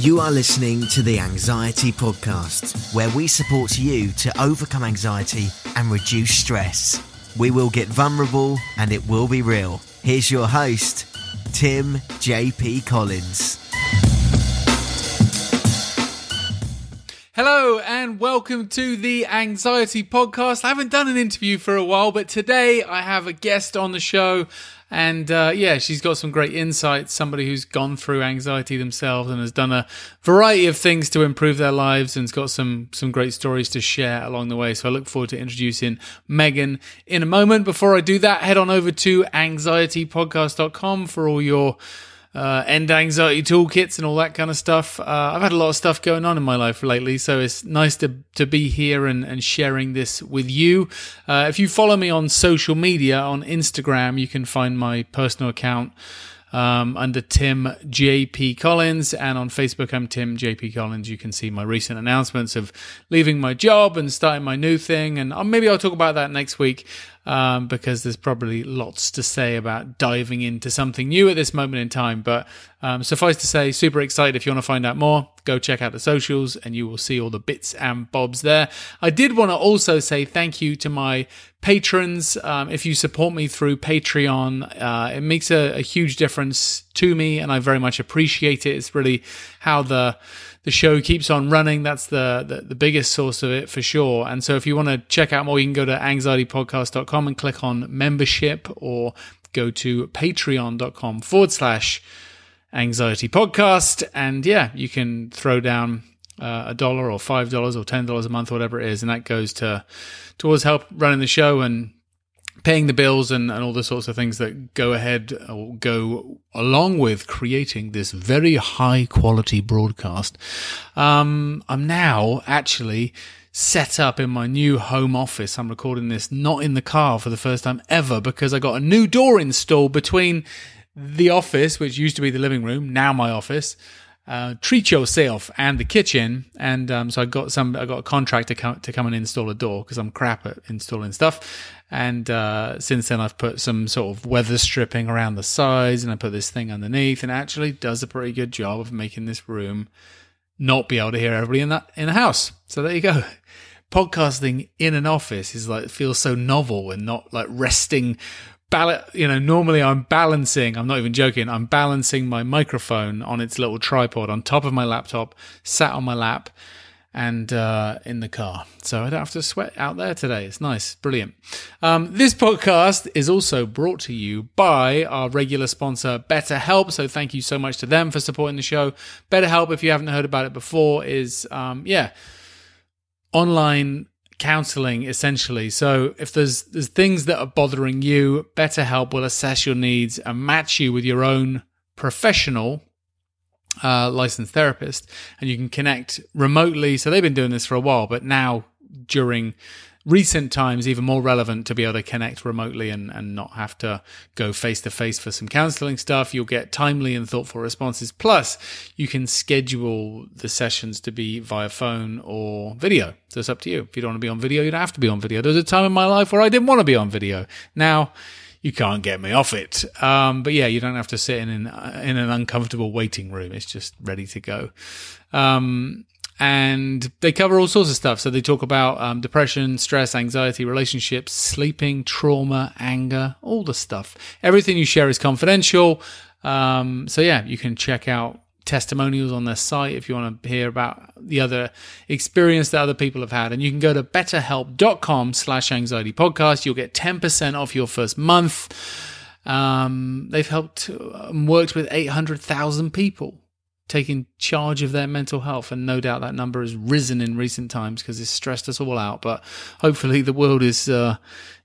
You are listening to the Anxiety Podcast, where we support you to overcome anxiety and reduce stress. We will get vulnerable and it will be real. Here's your host, Tim JP Collins. Hello and welcome to the Anxiety Podcast. I haven't done an interview for a while, but today I have a guest on the show. And uh, yeah, she's got some great insights. Somebody who's gone through anxiety themselves and has done a variety of things to improve their lives and's got some some great stories to share along the way. So I look forward to introducing Megan in a moment. Before I do that, head on over to anxietypodcast.com for all your uh, end anxiety toolkits and all that kind of stuff. Uh, I've had a lot of stuff going on in my life lately, so it's nice to to be here and, and sharing this with you. Uh, if you follow me on social media on Instagram, you can find my personal account um, under Tim JP Collins, and on Facebook, I'm Tim JP Collins. You can see my recent announcements of leaving my job and starting my new thing, and uh, maybe I'll talk about that next week um, because there's probably lots to say about diving into something new at this moment in time. But um, suffice to say, super excited. If you want to find out more, go check out the socials and you will see all the bits and bobs there. I did want to also say thank you to my patrons. Um, if you support me through Patreon, uh, it makes a, a huge difference to me and I very much appreciate it. It's really how the the show keeps on running. That's the, the, the biggest source of it for sure. And so if you want to check out more, you can go to anxietypodcast.com and click on membership or go to patreon.com forward slash anxiety podcast. And yeah, you can throw down uh, a dollar or five dollars or ten dollars a month, whatever it is, and that goes to towards help running the show and paying the bills and, and all the sorts of things that go ahead or go along with creating this very high quality broadcast. Um, I'm now actually set up in my new home office. I'm recording this not in the car for the first time ever because I got a new door installed between the office, which used to be the living room, now my office, uh, treat yourself and the kitchen. And um, so I got some, I got a contract to come to come and install a door because I'm crap at installing stuff. And uh, since then, I've put some sort of weather stripping around the sides, and I put this thing underneath, and actually does a pretty good job of making this room not be able to hear everybody in that in the house. So there you go. Podcasting in an office is like feels so novel and not like resting bal- you know, normally I'm balancing, I'm not even joking, I'm balancing my microphone on its little tripod on top of my laptop, sat on my lap and uh, in the car. So I don't have to sweat out there today. It's nice, brilliant. Um, this podcast is also brought to you by our regular sponsor, BetterHelp. So thank you so much to them for supporting the show. BetterHelp, if you haven't heard about it before, is, um, yeah, online counseling essentially. So if there's there's things that are bothering you, BetterHelp will assess your needs and match you with your own professional uh, licensed therapist, and you can connect remotely. So they've been doing this for a while, but now during recent times even more relevant to be able to connect remotely and, and not have to go face to face for some counseling stuff. You'll get timely and thoughtful responses. Plus, you can schedule the sessions to be via phone or video. So it's up to you. If you don't want to be on video, you don't have to be on video. There was a time in my life where I didn't want to be on video. Now, you can't get me off it. Um, but yeah, you don't have to sit in an, in an uncomfortable waiting room. It's just ready to go. Um, and they cover all sorts of stuff. So they talk about um, depression, stress, anxiety, relationships, sleeping, trauma, anger, all the stuff. Everything you share is confidential. Um, so yeah, you can check out testimonials on their site if you want to hear about the other experience that other people have had. And you can go to betterhelp.com slash anxiety podcast. You'll get 10% off your first month. Um, they've helped um, worked with 800,000 people taking charge of their mental health. And no doubt that number has risen in recent times because it's stressed us all out. But hopefully the world is, uh,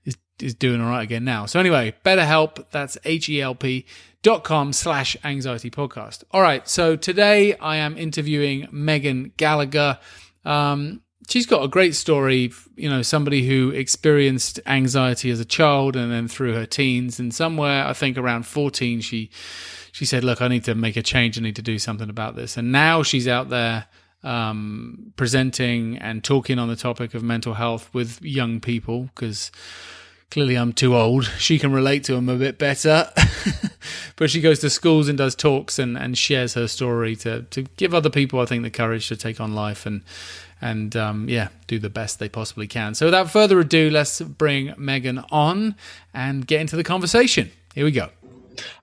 is, is doing all right again now. So anyway, BetterHelp, that's H-E-L-P dot com slash anxiety podcast. All right. So today I am interviewing Megan Gallagher. Um, she's got a great story, you know, somebody who experienced anxiety as a child and then through her teens and somewhere, I think around 14, she, she said, look, I need to make a change. I need to do something about this. And now she's out there um, presenting and talking on the topic of mental health with young people because clearly I'm too old. She can relate to them a bit better. but she goes to schools and does talks and, and shares her story to to give other people, I think, the courage to take on life and and um, yeah, do the best they possibly can. So without further ado, let's bring Megan on and get into the conversation. Here we go.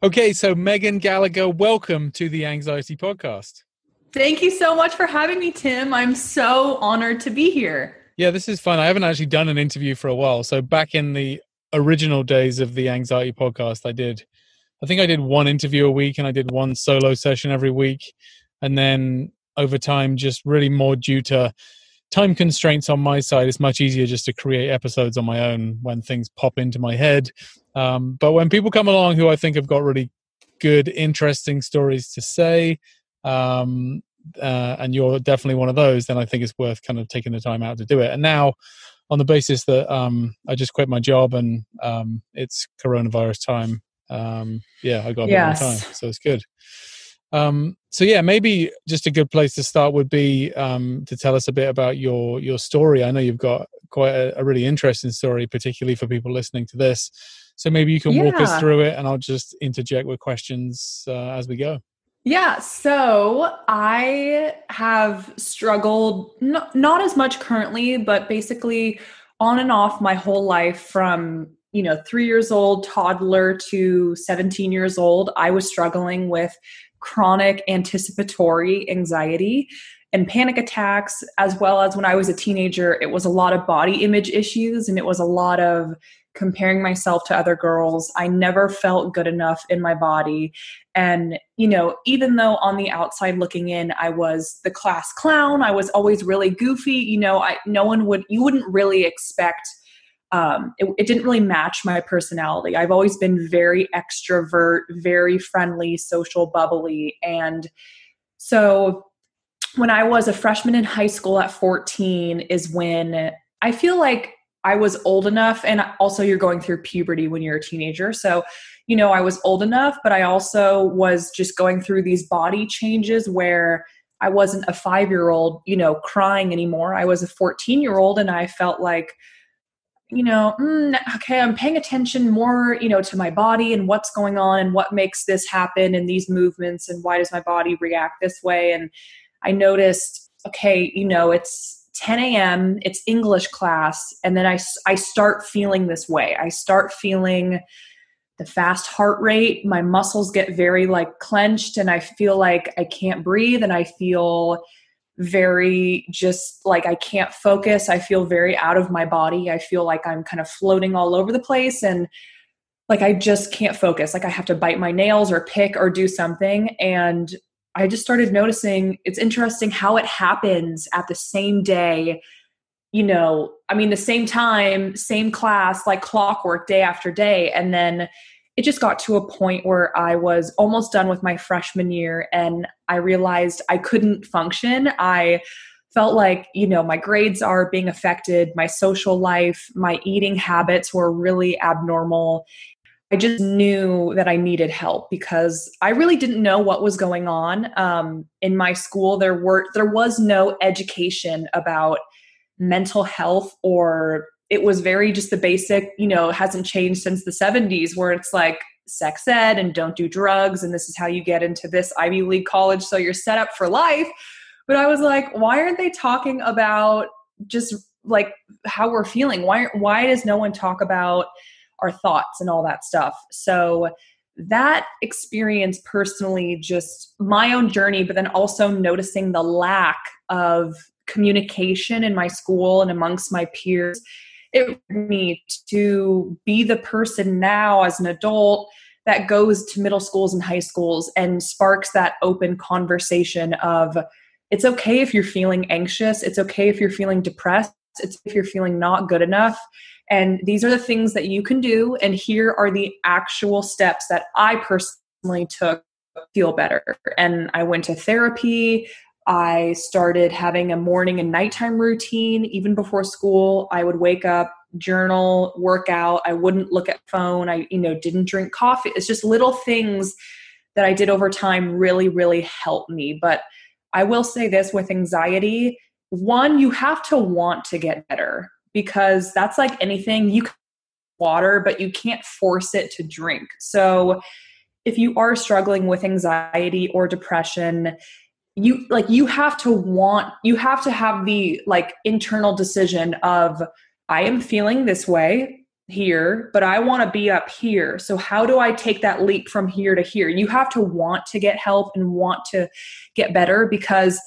Okay, so Megan Gallagher, welcome to the Anxiety Podcast. Thank you so much for having me, Tim. I'm so honored to be here. Yeah, this is fun. I haven't actually done an interview for a while. So back in the original days of the Anxiety Podcast, I did, I think I did one interview a week and I did one solo session every week. And then over time, just really more due to time constraints on my side, it's much easier just to create episodes on my own when things pop into my head. Um, but when people come along who I think have got really good, interesting stories to say, um, uh, and you're definitely one of those, then I think it's worth kind of taking the time out to do it. And now, on the basis that um, I just quit my job and um, it's coronavirus time, um, yeah, I got a yes. bit more time, so it's good. So yeah, maybe just a good place to start would be um, to tell us a bit about your your story. I know you've got quite a, a really interesting story, particularly for people listening to this. So maybe you can yeah. walk us through it, and I'll just interject with questions uh, as we go. Yeah, so I have struggled not, not as much currently, but basically on and off my whole life from you know 3 years old toddler to 17 years old I was struggling with chronic anticipatory anxiety and panic attacks, as well as when I was a teenager, it was a lot of body image issues and it was a lot of comparing myself to other girls. I never felt good enough in my body. And, you know, even though on the outside looking in, I was the class clown, I was always really goofy, you know, I, no one would, you wouldn't really expect um, it, it, didn't really match my personality. I've always been very extrovert, very friendly, social, bubbly. And so when I was a freshman in high school at 14 is when I feel like I was old enough. And also, you're going through puberty when you're a teenager. So, you know, I was old enough, but I also was just going through these body changes where I wasn't a five year old, you know, crying anymore. I was a 14 year old and I felt like, you know, mm, okay, I'm paying attention more, you know, to my body and what's going on and what makes this happen and these movements and why does my body react this way. And I noticed, okay, you know, it's 10 a.m., it's English class, and then I, I start feeling this way. I start feeling the fast heart rate, my muscles get very like clenched, and I feel like I can't breathe, and I feel very just like I can't focus. I feel very out of my body. I feel like I'm kind of floating all over the place and like I just can't focus. Like I have to bite my nails or pick or do something. And I just started noticing it's interesting how it happens at the same day. You know, I mean, the same time, same class, like clockwork day after day. And then it just got to a point where I was almost done with my freshman year and I realized I couldn't function. I felt like, you know, my grades are being affected, my social life, my eating habits were really abnormal. I just knew that I needed help because I really didn't know what was going on. Um, in my school, there were there was no education about mental health or it was very just the basic, you know, hasn't changed since the 70s, where it's like sex ed and don't do drugs, and this is how you get into this Ivy League college, so you're set up for life. But I was like, why aren't they talking about just like how we're feeling? Why why does no one talk about our thoughts and all that stuff? So that experience personally just my own journey but then also noticing the lack of communication in my school and amongst my peers it me to be the person now as an adult that goes to middle schools and high schools and sparks that open conversation of it's okay if you're feeling anxious. It's okay if you're feeling depressed. It's if you're feeling not good enough. And these are the things that you can do and here are the actual steps that i personally took feel better. And i went to therapy I started having a morning and nighttime routine. Even before school, I would wake up, journal, work out. I wouldn't look at phone. I, you know, didn't drink coffee. It's just little things that I did over time really, really helped me. But I will say this with anxiety one, you have to want to get better because that's like anything you can water, but you can't force it to drink. So if you are struggling with anxiety or depression you like you have to want you have to have the like internal decision of i am feeling this way here but i want to be up here. So how do i take that leap from here to here? You have to want to get help and want to get better because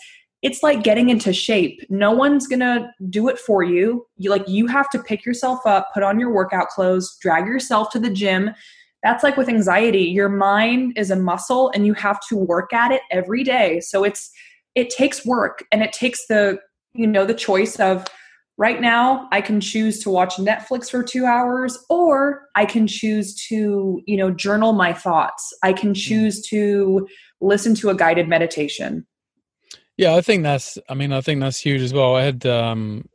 it's like getting into shape. No one's gonna do it for you. You like you have to pick yourself up put on your workout clothes drag yourself to the gym that's like with anxiety. Your mind is a muscle and you have to work at it every day. So it's it takes work and it takes the you know the choice of right now i can choose to watch netflix for 2 hours or i can choose to you know journal my thoughts. I can mm. choose to listen to a guided meditation. Yeah i think that's i mean i think that's huge as well. I had um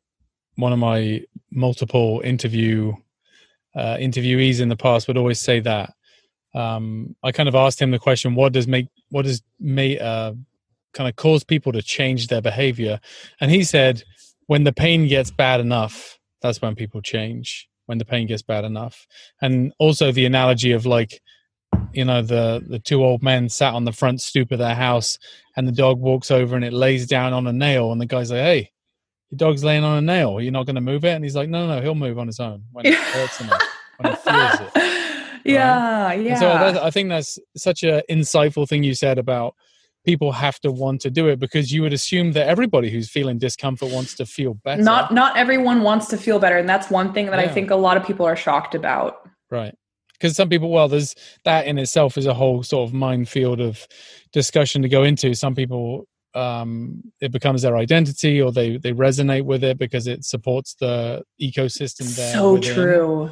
one of my multiple interview uh, interviewees in the past would always say that. Um, I kind of asked him the question, "What does make what does make uh, kind of cause people to change their behavior?" And he said, "When the pain gets bad enough, that's when people change. When the pain gets bad enough." And also the analogy of like, you know, the the two old men sat on the front stoop of their house, and the dog walks over and it lays down on a nail, and the guy's like, "Hey." Your dog's laying on a nail. You're not going to move it. And he's like, no, no, no, he'll move on his own when it hurts enough, when he feels it. Right? Yeah, yeah. And so I think that's such an insightful thing you said about people have to want to do it because you would assume that everybody who's feeling discomfort wants to feel better. Not not everyone wants to feel better, and that's one thing that yeah. I think a lot of people are shocked about. Right. Because some people, well, there's that in itself is a whole sort of minefield of discussion to go into. Some people um, it becomes their identity or they they resonate with it because it supports the ecosystem there so within. true.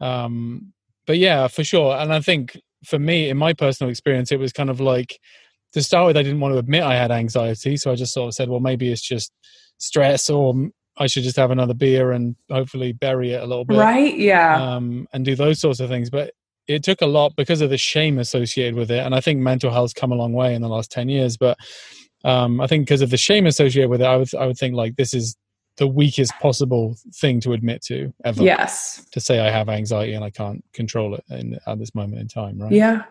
Um, but yeah for sure. And i think for me in my personal experience it was kind of like to start with i didn't want to admit i had anxiety. So i just sort of said well maybe it's just stress or i should just have another beer and hopefully bury it a little bit right? Yeah. um, and do those sorts of things. But it took a lot because of the shame associated with it. And i think mental health's come a long way in the last 10 years. But um, I think because of the shame associated with it, I would I would think like this is the weakest possible thing to admit to ever. Yes. To say I have anxiety and I can't control it in, at this moment in time, right? Yeah.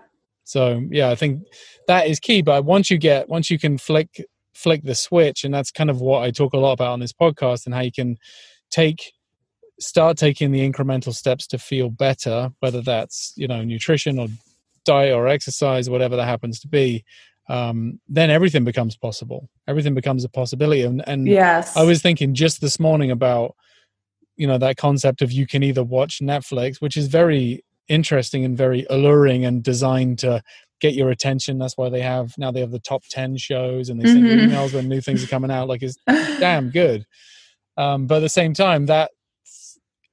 So yeah, I think that is key. But once you get once you can flick flick the switch, and that's kind of what I talk a lot about on this podcast, and how you can take start taking the incremental steps to feel better, whether that's you know nutrition or diet or exercise, whatever that happens to be um, then everything becomes possible. Everything becomes a possibility. And, and yes, I was thinking just this morning about you know that concept of you can either watch Netflix, which is very interesting and very alluring and designed to get your attention. That's why they have now they have the top ten shows and they send mm-hmm. emails when new things are coming out. Like it's damn good. Um, but at the same time, that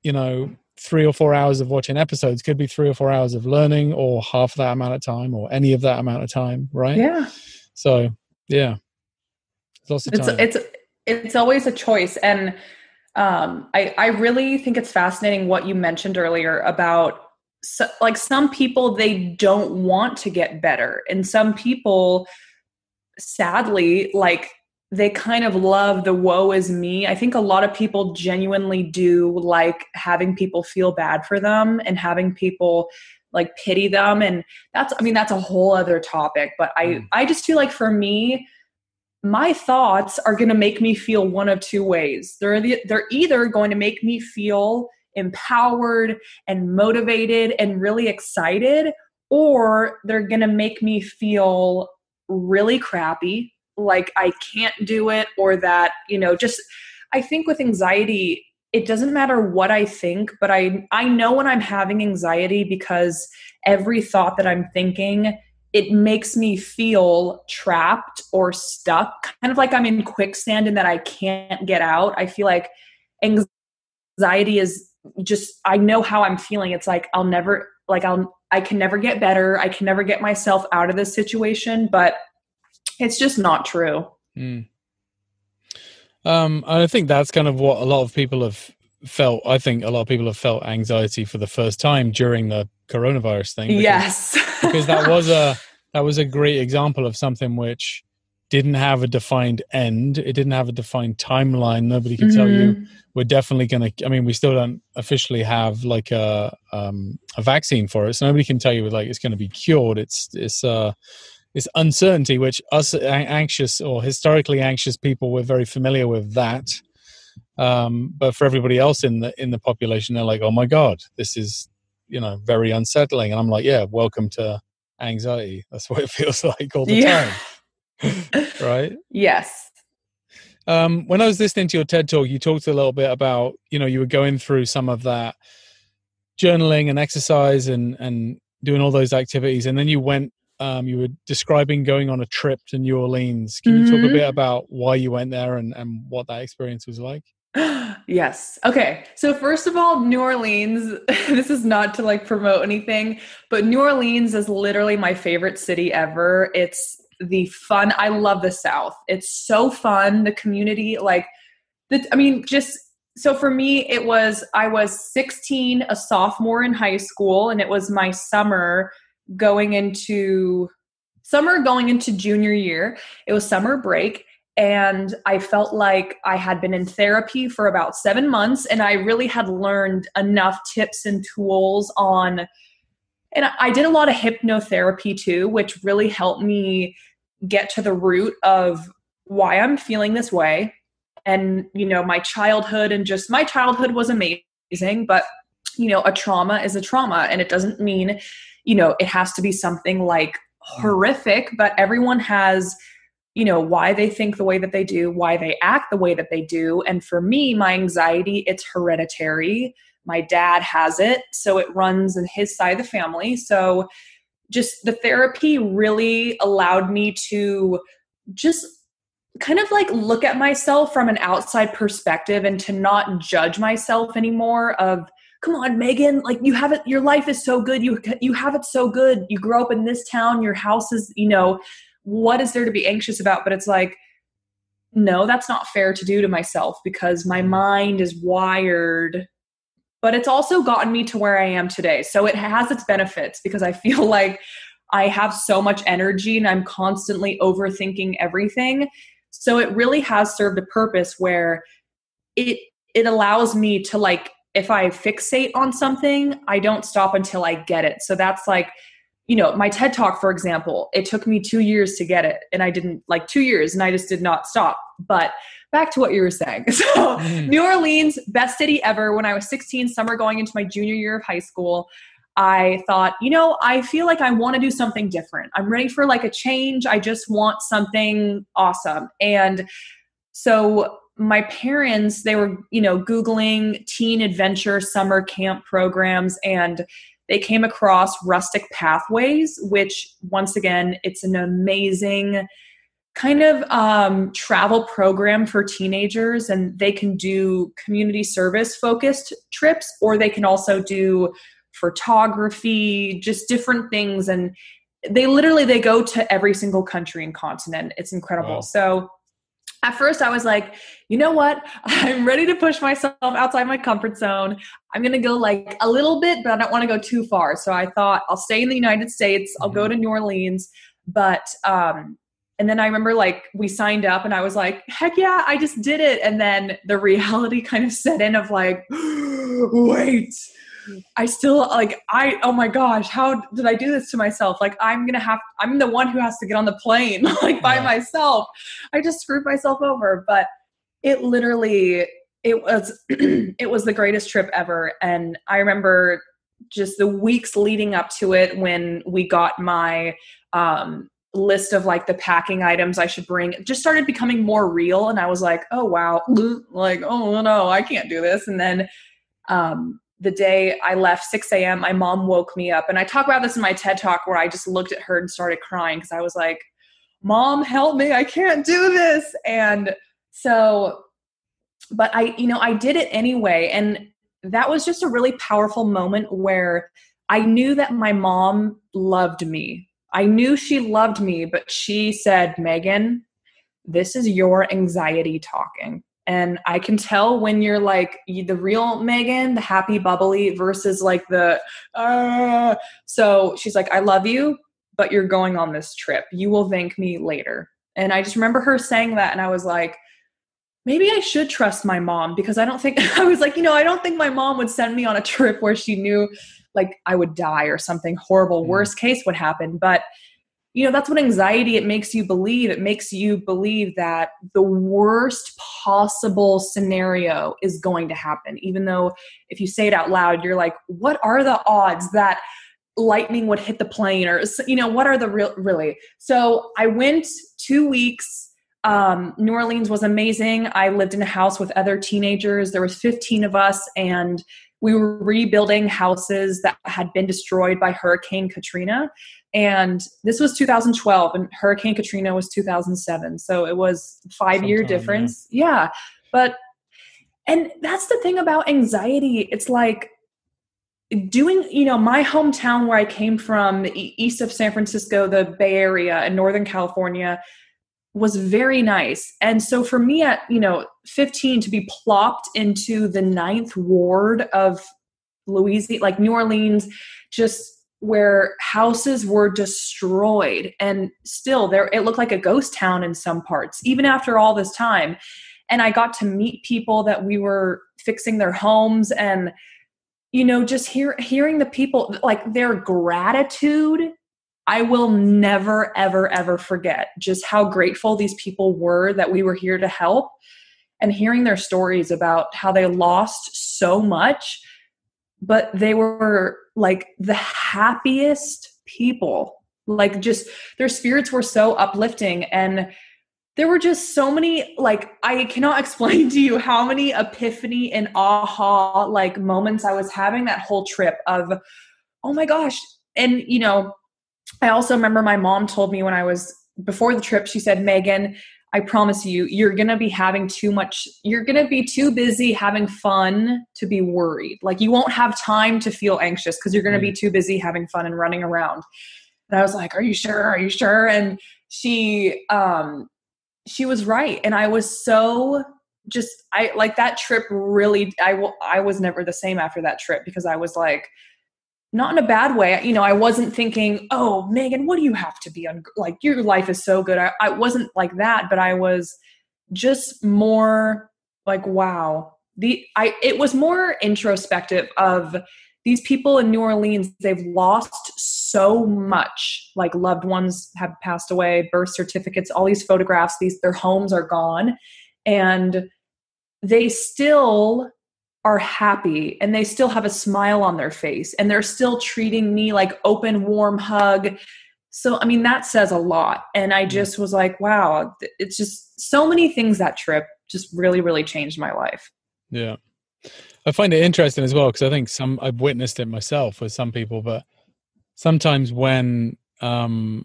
you know three or four hours of watching episodes could be three or four hours of learning or half that amount of time or any of that amount of time right? Yeah. So yeah. Lots of time. it's it's it's always a choice. And um i i really think it's fascinating what you mentioned earlier about so, like some people they don't want to get better. And some people sadly like they kind of love the woe is me. I think a lot of people genuinely do like having people feel bad for them and having people like pity them and that's I mean that's a whole other topic, but I mm. I just feel like for me my thoughts are going to make me feel one of two ways. They're the, they're either going to make me feel empowered and motivated and really excited or they're going to make me feel really crappy like I can't do it or that, you know, just I think with anxiety, it doesn't matter what I think, but I I know when I'm having anxiety because every thought that I'm thinking it makes me feel trapped or stuck, kind of like I'm in quicksand and that I can't get out. I feel like anxiety is just I know how I'm feeling. It's like I'll never like I'll I can never get better. I can never get myself out of this situation, but it's just not true. Mm. Um, I think that's kind of what a lot of people have felt. I think a lot of people have felt anxiety for the first time during the coronavirus thing. Because, yes, because that was a that was a great example of something which didn't have a defined end. It didn't have a defined timeline. Nobody could mm-hmm. tell you mm-hmm. we're definitely going to. I mean, we still don't officially have like a um, a vaccine for it, so nobody can tell you like it's going to be cured. It's it's uh it's uncertainty, which us anxious or historically anxious people we're very familiar with that. Um, but for everybody else in the in the population, they're like, "Oh my god, this is you know very unsettling." And I'm like, "Yeah, welcome to anxiety. That's what it feels like all the yeah. time." right? Yes. Um, when I was listening to your TED talk, you talked a little bit about, you know, you were going through some of that journaling and exercise and and doing all those activities, and then you went. Um, you were describing going on a trip to New Orleans. Can mm-hmm. you talk a mm-hmm. bit about why you went there and, and what that experience was like? yes. Okay. So first of all, New Orleans, this is not to like promote anything, but New Orleans is literally my favorite city ever. It's the fun. I love the South. It's so fun. The community, like, the, I mean, just so for me, it was I was 16, a sophomore in high school, and it was my summer going into summer going into junior year. It was summer break. And I felt like I had been in therapy for about seven months, and I really had learned enough tips and tools on and I did a lot of hypnotherapy too, which really helped me get to the root of why I'm feeling this way. And, you know, my childhood and just my childhood was amazing, but, you know, a trauma is a trauma. And it doesn't mean, you know, it has to be something like horrific, but everyone has, you know, why they think the way that they do, why they act the way that they do. And for me, my anxiety, it's hereditary. My dad has it, so it runs in his side of the family. So, just the therapy really allowed me to just kind of like look at myself from an outside perspective and to not judge myself anymore of come on megan like you have it your life is so good you you have it so good you grow up in this town your house is you know what is there to be anxious about but it's like no that's not fair to do to myself because my mind is wired but it's also gotten me to where I am today. So it has its benefits because I feel like I have so much energy and I'm constantly overthinking everything. So it really has served a purpose where it it allows me to like if I fixate on something, I don't stop until I get it. So that's like you know, my TED talk for example, it took me 2 years to get it and I didn't like 2 years and I just did not stop. But back to what you were saying. So, mm. New Orleans, best city ever. When I was 16, summer going into my junior year of high school, I thought, you know, I feel like I want to do something different. I'm ready for like a change. I just want something awesome. And so my parents, they were, you know, Googling teen adventure summer camp programs and they came across Rustic Pathways, which once again, it's an amazing kind of um, travel program for teenagers and they can do community service focused trips or they can also do photography just different things and they literally they go to every single country and continent it's incredible wow. so at first i was like you know what i'm ready to push myself outside my comfort zone i'm going to go like a little bit but i don't want to go too far so i thought i'll stay in the united states i'll mm-hmm. go to new orleans but um, and then I remember like we signed up and I was like, heck yeah, I just did it. And then the reality kind of set in of like, wait, I still like, I, oh my gosh, how did I do this to myself? Like, I'm going to have, I'm the one who has to get on the plane like by yeah. myself. I just screwed myself over. But it literally, it was, it was the greatest trip ever. And I remember just the weeks leading up to it when we got my, um, list of like the packing items I should bring just started becoming more real. And I was like, oh, wow, like, oh, no, I can't do this. And then um, the day I left 6 a.m., my mom woke me up. And I talk about this in my TED talk where I just looked at her and started crying because I was like, mom, help me. I can't do this. And so, but I, you know, I did it anyway. And that was just a really powerful moment where I knew that my mom loved me I knew she loved me, but she said, Megan, this is your anxiety talking. And I can tell when you're like the real Megan, the happy, bubbly, versus like the, uh. so she's like, I love you, but you're going on this trip. You will thank me later. And I just remember her saying that, and I was like, maybe I should trust my mom because I don't think, I was like, you know, I don't think my mom would send me on a trip where she knew like I would die or something horrible, mm. worst case would happen. But you know that's what anxiety it makes you believe it makes you believe that the worst possible scenario is going to happen even though if you say it out loud you're like what are the odds that lightning would hit the plane or you know what are the real really so i went two weeks um, new orleans was amazing. I lived in a house with other teenagers. There was 15 of us and we were rebuilding houses that had been destroyed by hurricane katrina. And this was 2012 and hurricane katrina was 2007 so it was five Sometime, year difference. Yeah. yeah but and that's the thing about anxiety. It's like doing you know my hometown where i came from east of san francisco the bay area in northern california was very nice. And so for me at you know 15 to be plopped into the ninth ward of louisiana like new orleans just where houses were destroyed. And still there it looked like a ghost town in some parts even after all this time. And i got to meet people that we were fixing their homes and you know just hear, hearing the people like their gratitude i will never ever ever forget just how grateful these people were that we were here to help and hearing their stories about how they lost so much but they were like the happiest people. Like just their spirits were so uplifting and there were just so many like i cannot explain to you how many epiphany and aha like moments i was having that whole trip of oh my gosh and you know i also remember my mom told me when i was before the trip she said megan I promise you, you're going to be having too much, you're going to be too busy having fun to be worried. Like you won't have time to feel anxious because you're going to be mm. too busy having fun and running around. And I was like, Are you sure? Are you sure? And she, um, she was right. And I was so just, I like that trip really, I, will, I was never the same after that trip because I was like, not in a bad way. You know, I wasn't thinking, oh, Megan, what do you have to be on? Like, your life is so good. I, I wasn't like that, but I was just more like, wow. The I it was more introspective of these people in New Orleans, they've lost so much. Like loved ones have passed away, birth certificates, all these photographs, these their homes are gone. And they still are happy and they still have a smile on their face and they're still treating me like open warm hug. So i mean that says a lot. And i just was like wow it's just so many things that trip just really really changed my life. Yeah. I find it interesting as well because i think some i've witnessed it myself with some people but sometimes when um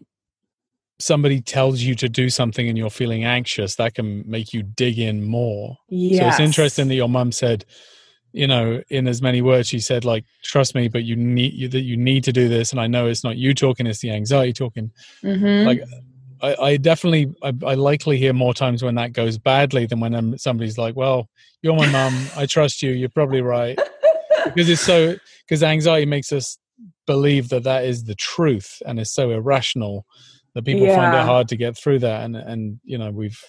somebody tells you to do something and you're feeling anxious that can make you dig in more. Yes. so it's interesting that your mum said you know in as many words she said like trust me but you need you, that you need to do this and i know it's not you talking it's the anxiety talking mm-hmm. like I, I definitely I, I, likely hear more times when that goes badly than when somebody's like well you're my mom i trust you you're probably right because it's so because anxiety makes us believe that that is the truth and it's so irrational that people yeah. find it hard to get through that and and you know we've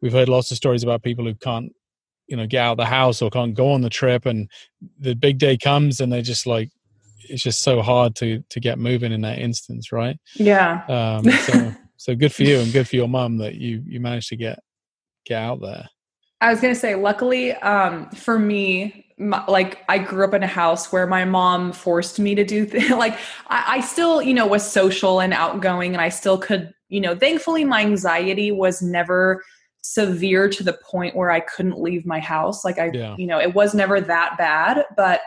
we've heard lots of stories about people who can't you know get out of the house or can't go on the trip and the big day comes and they're just like it's just so hard to to get moving in that instance right yeah um so so good for you and good for your mom that you you managed to get get out there i was gonna say luckily um for me my, like I grew up in a house where my mom forced me to do things. like I, I still, you know, was social and outgoing, and I still could, you know. Thankfully, my anxiety was never severe to the point where I couldn't leave my house. Like I, yeah. you know, it was never that bad, but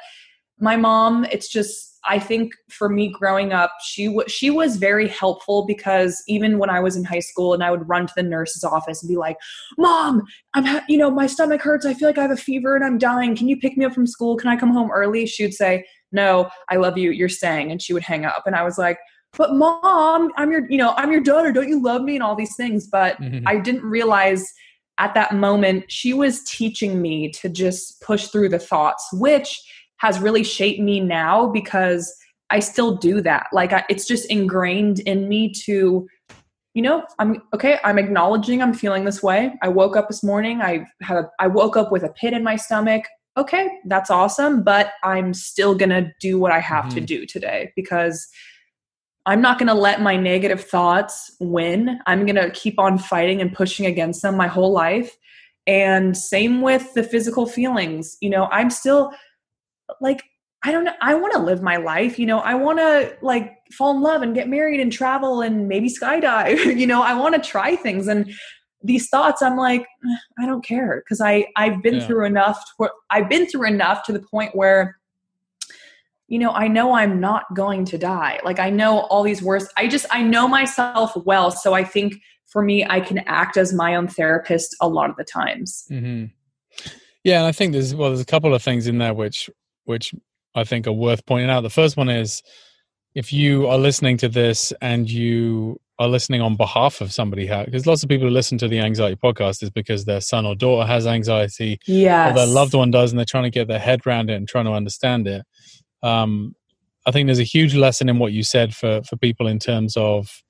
my mom, it's just I think for me growing up, she w- she was very helpful because even when I was in high school and I would run to the nurse's office and be like, "Mom, I'm ha- you know, my stomach hurts. I feel like I have a fever and I'm dying. Can you pick me up from school? Can I come home early?" She would say, "No, I love you. You're staying." And she would hang up. And I was like, but mom i'm your you know i'm your daughter don't you love me and all these things but mm-hmm. i didn't realize at that moment she was teaching me to just push through the thoughts which has really shaped me now because i still do that like I, it's just ingrained in me to you know, I'm okay, I'm acknowledging I'm feeling this way. I woke up this morning, I had a, I woke up with a pit in my stomach. Okay, that's awesome, but I'm still going to do what I have mm-hmm. to do today because I'm not going to let my negative thoughts win. I'm going to keep on fighting and pushing against them my whole life. And same with the physical feelings. You know, I'm still like I don't know. I want to live my life. You know, I want to like fall in love and get married and travel and maybe skydive. you know, I want to try things. And these thoughts, I'm like, I don't care because I I've been yeah. through enough. To, I've been through enough to the point where, you know, I know I'm not going to die. Like I know all these worst. I just I know myself well, so I think for me, I can act as my own therapist a lot of the times. Mm-hmm. Yeah, and I think there's well, there's a couple of things in there which which I think are worth pointing out. The first one is if you are listening to this and you are listening on behalf of somebody because lots of people who listen to the anxiety podcast is because their son or daughter has anxiety yeah, or their loved one does and they're trying to get their head around it and trying to understand it um, i think there's a huge lesson in what you said for for people in terms of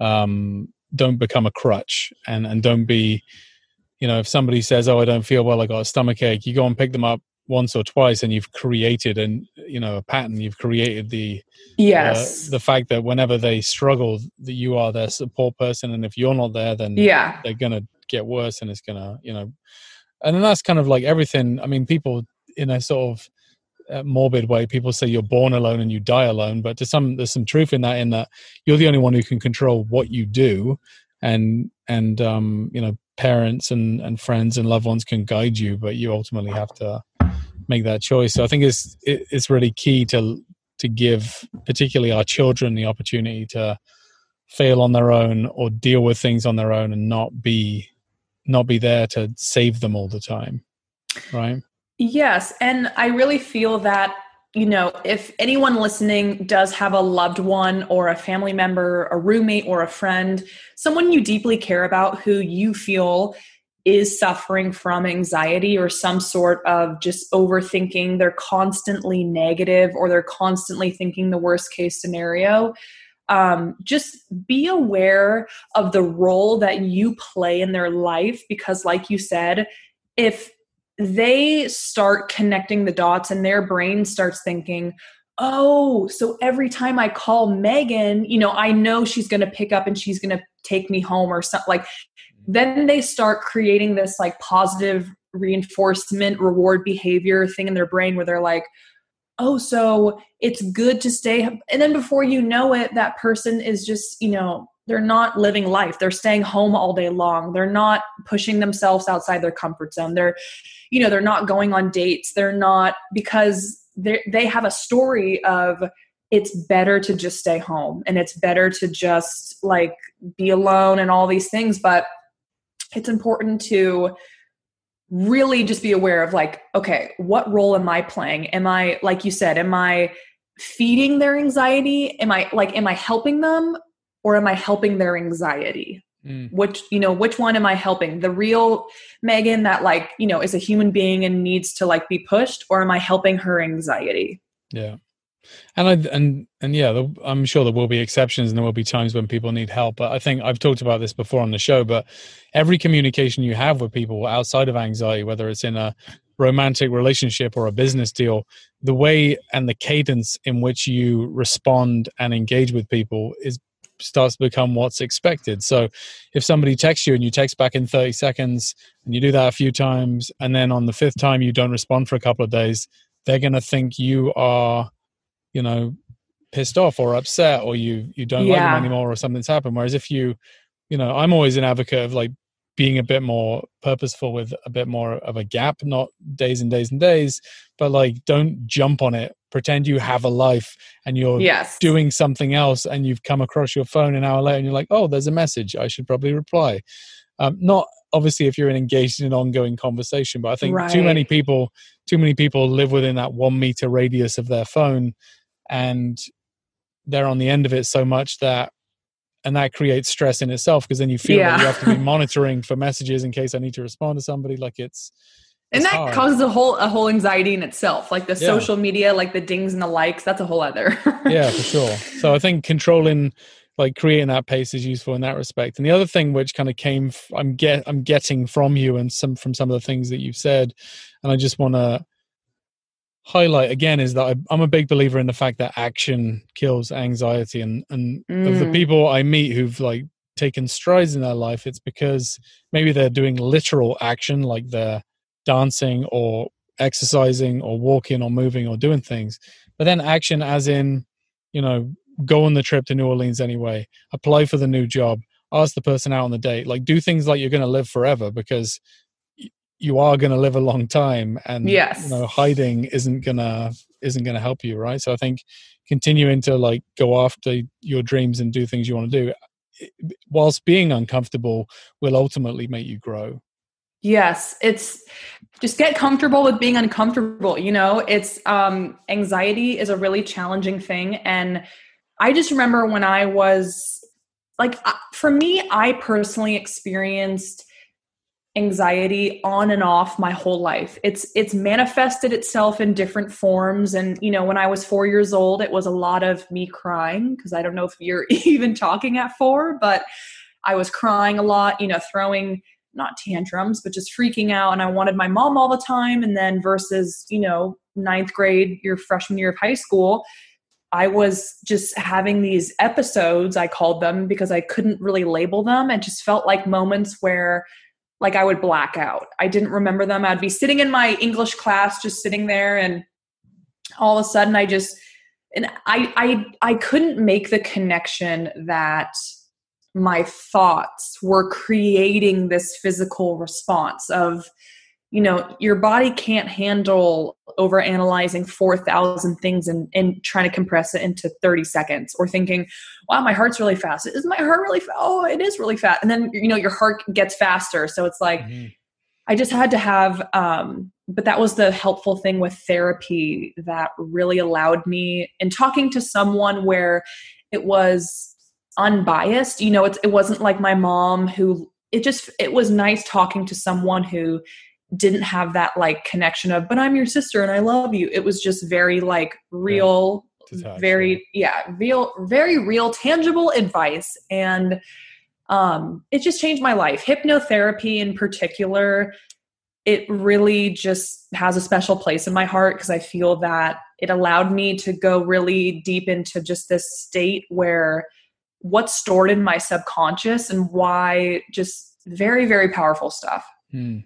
um, don't become a crutch and and don't be you know if somebody says oh i don't feel well i got a stomach ache you go and pick them up once or twice and you've created and you know a pattern. You've created the yes. uh, the fact that whenever they struggle that you are their support person and if you're not there then yeah. they're gonna get worse and it's gonna you know. And then that's kind of like everything. I mean people in a sort of uh, morbid way people say you're born alone and you die alone but to some there's some truth in that in that you're the only one who can control what you do and and um you know parents and and friends and loved ones can guide you but you ultimately have to make that choice. So I think it's it's really key to to give particularly our children the opportunity to fail on their own or deal with things on their own and not be not be there to save them all the time. Right? Yes, and I really feel that you know, if anyone listening does have a loved one or a family member, a roommate or a friend, someone you deeply care about who you feel is suffering from anxiety or some sort of just overthinking, they're constantly negative or they're constantly thinking the worst case scenario, um, just be aware of the role that you play in their life because, like you said, if they start connecting the dots and their brain starts thinking, oh, so every time I call Megan, you know, I know she's going to pick up and she's going to take me home or something like then they start creating this like positive reinforcement reward behavior thing in their brain where they're like oh so it's good to stay and then before you know it that person is just you know they're not living life. They're staying home all day long. They're not pushing themselves outside their comfort zone. They're you know they're not going on dates. They're not because they they have a story of it's better to just stay home and it's better to just like be alone and all these things. But it's important to really just be aware of like okay what role am i playing? Am i like you said am i feeding their anxiety? Am i like am i helping them or am i helping their anxiety mm. which you know which one am i helping the real megan that like you know is a human being and needs to like be pushed or am i helping her anxiety yeah and I and and yeah, I'm sure there will be exceptions, and there will be times when people need help. But I think I've talked about this before on the show. But every communication you have with people outside of anxiety, whether it's in a romantic relationship or a business deal, the way and the cadence in which you respond and engage with people is starts to become what's expected. So if somebody texts you and you text back in 30 seconds and you do that a few times and then on the fifth time you don't respond for a couple of days, they're going to think you are you know pissed off or upset or you you don't yeah. like them anymore or something's happened whereas if you you know i'm always an advocate of like being a bit more purposeful with a bit more of a gap not days and days and days but like don't jump on it pretend you have a life and you're yes. doing something else and you've come across your phone an hour later and you're like oh there's a message i should probably reply um, not obviously if you're in engaged in an ongoing conversation but i think right. too many people too many people live within that one meter radius of their phone and they're on the end of it so much that and that creates stress in itself because then you feel yeah. like you have to be monitoring for messages in case I need to respond to somebody. Like it's, it's and that hard. causes a whole a whole anxiety in itself. Like the yeah. social media, like the dings and the likes, that's a whole other. yeah, for sure. So I think controlling like creating that pace is useful in that respect. And the other thing which kind of came, f- I'm get, I'm getting from you and some from some of the things that you've said, and I just want to highlight again is that I, I'm a big believer in the fact that action kills anxiety, and and of the Mm. people I meet who've like taken strides in their life, it's because maybe they're doing literal action, like they're dancing or exercising or walking or moving or doing things, but then action as in, you know, go on the trip to New Orleans anyway, apply for the new job, ask the person out on the date, like do things like you're going to live forever because you are going to live a long time and Yes. you know hiding isn't going to isn't going to help you right so i think continuing to like go after your dreams and do things you want to do whilst being uncomfortable will ultimately make you grow Yes, it's just get comfortable with being uncomfortable, you know? It's um anxiety is a really challenging thing and I just remember when I was like uh, for me I personally experienced anxiety on and off my whole life. It's it's manifested itself in different forms and you know when I was 4 years old it was a lot of me crying because I don't know if you're even talking at 4 but I was crying a lot, you know, throwing not tantrums, but just freaking out. And I wanted my mom all the time. And then versus, you know, ninth grade, your freshman year of high school, I was just having these episodes, I called them because I couldn't really label them and just felt like moments where like I would black out. I didn't remember them. I'd be sitting in my English class, just sitting there and all of a sudden I just and I I I couldn't make the connection that my thoughts were creating this physical response of you know your body can't handle over analyzing 4000 things and, and trying to compress it into 30 seconds or thinking wow my heart's really fast. Is my heart really fast oh it is really fast. And then you know your heart gets faster. So it's like I just had to have, um, but that was the helpful thing with therapy that really allowed me in talking to someone where it was unbiased. You know, it's, it wasn't like my mom who, it just, it was nice talking to someone who didn't have that like connection of, but I'm your sister and I love you. It was just very like real, Detached, very, yeah, real, very real, tangible advice. And, um, it just changed my life. Hypnotherapy, in particular, it really just has a special place in my heart because I feel that it allowed me to go really deep into just this state where what's stored in my subconscious and why just very, very powerful stuff. Hmm.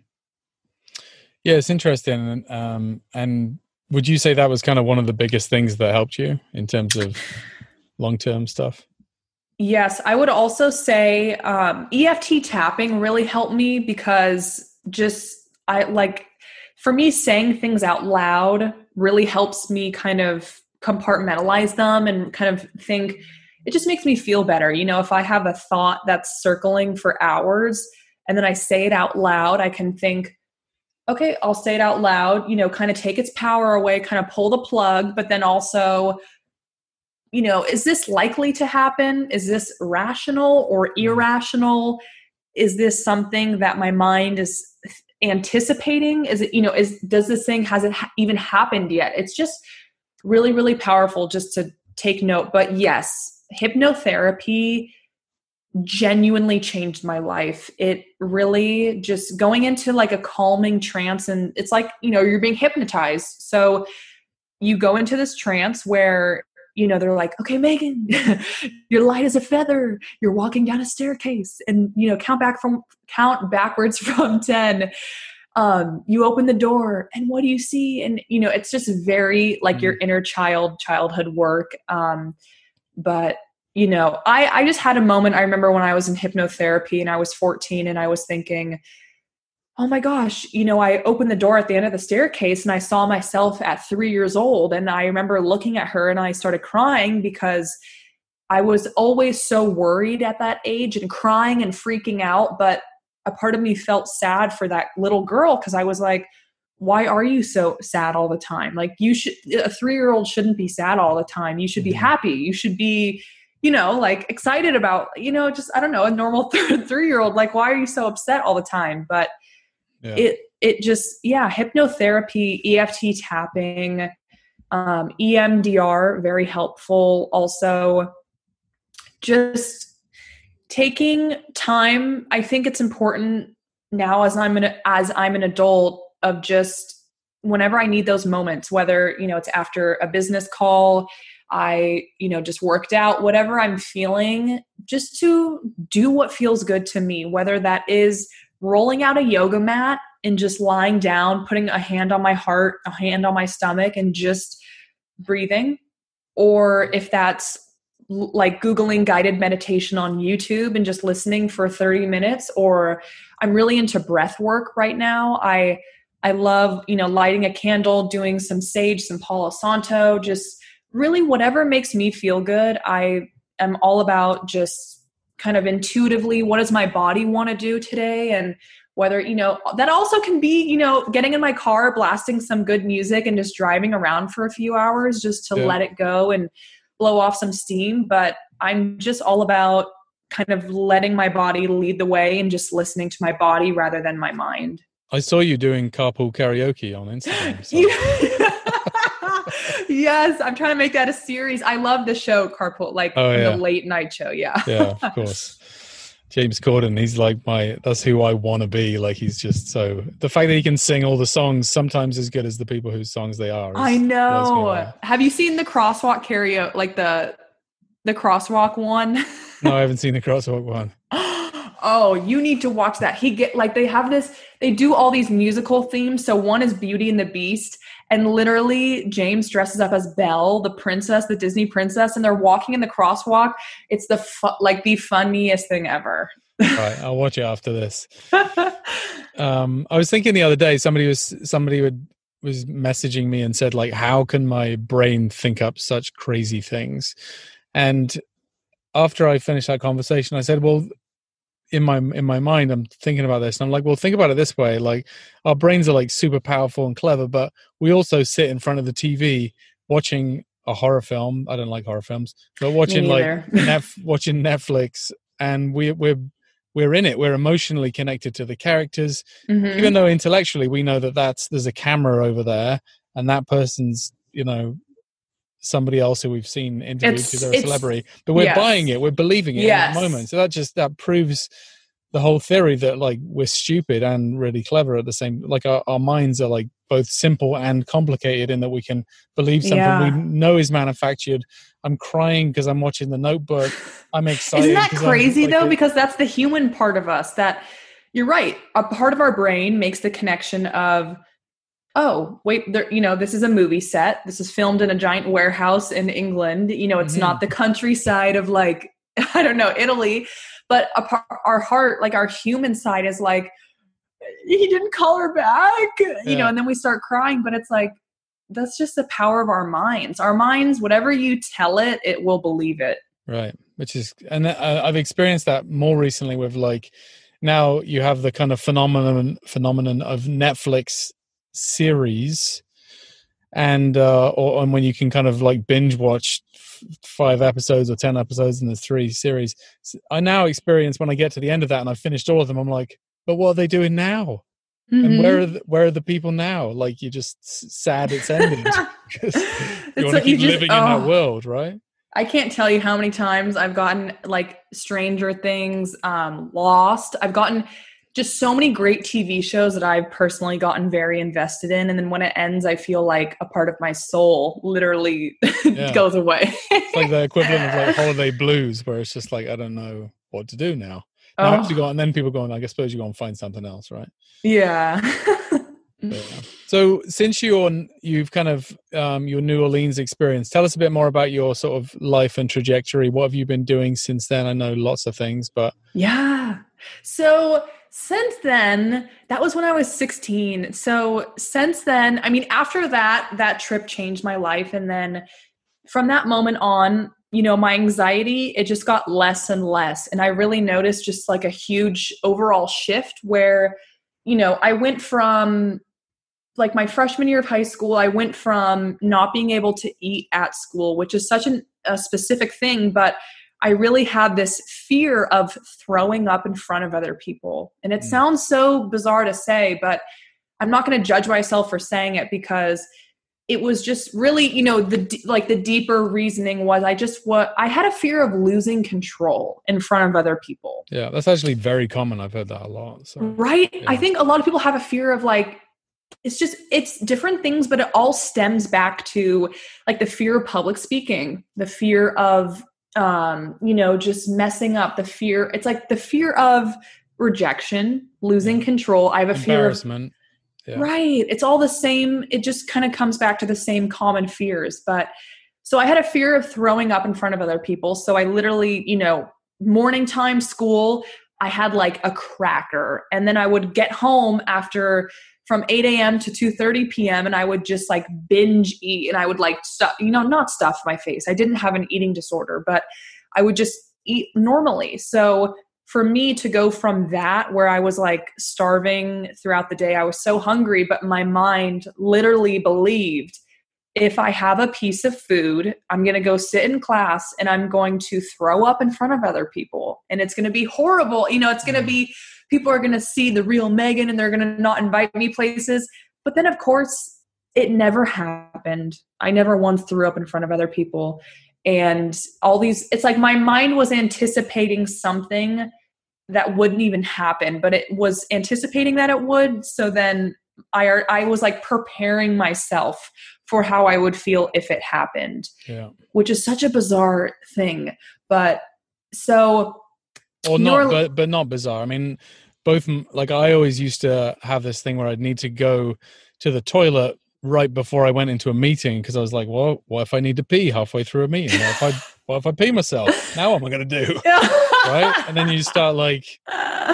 Yeah it's interesting um and would you say that was kind of one of the biggest things that helped you in terms of long-term stuff Yes, I would also say um, EFT tapping really helped me because just I like for me saying things out loud really helps me kind of compartmentalize them and kind of think it just makes me feel better. You know, if I have a thought that's circling for hours and then I say it out loud, I can think, okay, I'll say it out loud, you know, kind of take its power away, kind of pull the plug, but then also you know, is this likely to happen? Is this rational or mm-hmm. irrational? Is this something that my mind is anticipating? Is it, you know, is does this thing has it ha- even happened yet? It's just really, really powerful just to take note. But yes, hypnotherapy genuinely changed my life. It really just going into like a calming trance and it's like, you know, you're being hypnotized. So you go into this trance where you know they're like okay megan you're light as a feather. You're walking down a staircase. And you know count back from count backwards from 10 um you open the door and what do you see? And you know it's just very like your inner child childhood work. Um but you know i i just had a moment i remember when i was in hypnotherapy and i was 14 and i was thinking oh my gosh, you know, I opened the door at the end of the staircase and I saw myself at three years old. And I remember looking at her and I started crying because I was always so worried at that age and crying and freaking out. But a part of me felt sad for that little girl because I was like, why are you so sad all the time? Like, you should, a three year old shouldn't be sad all the time. You should be Mhm. happy. You should be, you know, like excited about, you know, just, I don't know, a normal three year old. Like, why are you so upset all the time? But yeah it it just yeah hypnotherapy eft tapping um, emdr very helpful also just taking time. I think it's important now as I'm an as I'm an adult of just whenever I need those moments, whether you know it's after a business call, I you know just worked out, whatever I'm feeling, just to do what feels good to me, whether that is rolling out a yoga mat and just lying down, putting a hand on my heart, a hand on my stomach, and just breathing, or if that's like googling guided meditation on youtube and just listening for 30 minutes or i'm really into breath work right now. I i love you know lighting a candle doing some sage some palo santo just really whatever makes me feel good i am all about just kind of intuitively what does my body want to do today and whether you know that also can be you know getting in my car blasting some good music and just driving around for a few hours just to yeah. let it go and blow off some steam, but I'm just all about kind of letting my body lead the way and just listening to my body rather than my mind. I saw you doing carpool karaoke on Instagram. So. yes, I'm trying to make that a series. I love the show Carpool, like oh, yeah. the late night show. Yeah. yeah, of course. James Corden, he's like my that's who I want to be. Like he's just so the fact that he can sing all the songs sometimes as good as the people whose songs they are. I know. Have you seen the crosswalk karaoke like the the crosswalk one? no, I haven't seen the crosswalk one. oh, you need to watch that. He get like they have this they do all these musical themes. So one is Beauty and the Beast and literally James dresses up as Belle, the princess, the Disney princess, and they're walking in the crosswalk. It's the fu- like the funniest thing ever. right, I'll watch it after this. um, I was thinking the other day, somebody was somebody would was messaging me and said like, "How can my brain think up such crazy things?" And after I finished that conversation, I said, "Well, in my in my mind i'm thinking about this and i'm like well think about it this way like our brains are like super powerful and clever but we also sit in front of the tv watching a horror film. I don't like horror films but watching like Nef- watching netflix and we we're we're in it. We're emotionally connected to the characters. Mm-hmm. even though intellectually we know that that's there's a camera over there and that person's you know somebody else who we've seen interviewed who's a celebrity, but we're yes. buying it, we're believing it yes. in that moment. So that just that proves the whole theory that like we're stupid and really clever at the same like our, our minds are like both simple and complicated in that we can believe something yeah. we know is manufactured i'm crying because i'm watching the notebook i'm excited isn't that crazy like, though because that's the human part of us that you're right a part of our brain makes the connection of oh wait there you know this is a movie set. This is filmed in a giant warehouse in england. You know it's mm-hmm. not the countryside of like i don't know italy. But part, our heart like our human side is like he didn't call her back. Yeah. you know and then we start crying. But it's like that's just the power of our minds. Our minds whatever you tell it it will believe it. Right which is and uh, i've experienced that more recently with like now you have the kind of phenomenon phenomenon of netflix series and uh or and when you can kind of like binge watch five episodes or ten episodes in the three series i now experience when i get to the end of that and i've finished all of them i'm like but what are they doing now mm-hmm. and where are the, where are the people now like you're just sad it's ended because you want to keep just, living oh, in that oh. world right I can't tell you how many times I've gotten like Stranger Things, um, Lost. I've gotten just so many great TV shows that I've personally gotten very invested in. And then when it ends, I feel like a part of my soul literally yeah. goes away. it's like the equivalent of like holiday blues, where it's just like, I don't know what to do now. now oh. go, and then people go, like, I suppose you go and find something else, right? Yeah. yeah. So since you're you've kind of um, your New Orleans experience, tell us a bit more about your sort of life and trajectory. What have you been doing since then? I know lots of things, but yeah. So since then, that was when I was 16. So since then, I mean, after that, that trip changed my life. And then from that moment on, you know, my anxiety, it just got less and less. And I really noticed just like a huge overall shift where, you know, I went from like my freshman year of high school, I went from not being able to eat at school, which is such an, a specific thing, but I really had this fear of throwing up in front of other people. And it mm. sounds so bizarre to say, but I'm not going to judge myself for saying it because it was just really you know the like the deeper reasoning was i just what i had a fear of losing control in front of other people yeah that's actually very common i've heard that a lot so, right yeah. i think a lot of people have a fear of like it's just it's different things but it all stems back to like the fear of public speaking the fear of um you know just messing up the fear it's like the fear of rejection losing control i have a fear of yeah. Right. It's all the same. It just kind of comes back to the same common fears. But so I had a fear of throwing up in front of other people. So I literally, you know, morning time school, I had like a cracker. And then I would get home after from 8 a.m. to 2:30 p.m. and I would just like binge eat and I would like stuff, you know, not stuff my face. I didn't have an eating disorder, but I would just eat normally. So for me to go from that where I was like starving throughout the day, I was so hungry, but my mind literally believed if I have a piece of food, I'm going to go sit in class and I'm going to throw up in front of other people. And it's going to be horrible. You know, it's going to mm. be, people are going to see the real Megan and they're going to not invite me places. But then, of course, it never happened. I never once threw up in front of other people. And all these, it's like my mind was anticipating something that wouldn't even happen, but it was anticipating that it would. So then I I was like preparing myself for how I would feel if it happened. Yeah. Which is such a bizarre thing. But so or not but but not bizarre. I mean both like I always used to have this thing where I'd need to go to the toilet right before I went into a meeting because I was like, well, what if I need to pee halfway through a meeting? What if I what if I pee myself? Now what am I going to do? right? And then you start like,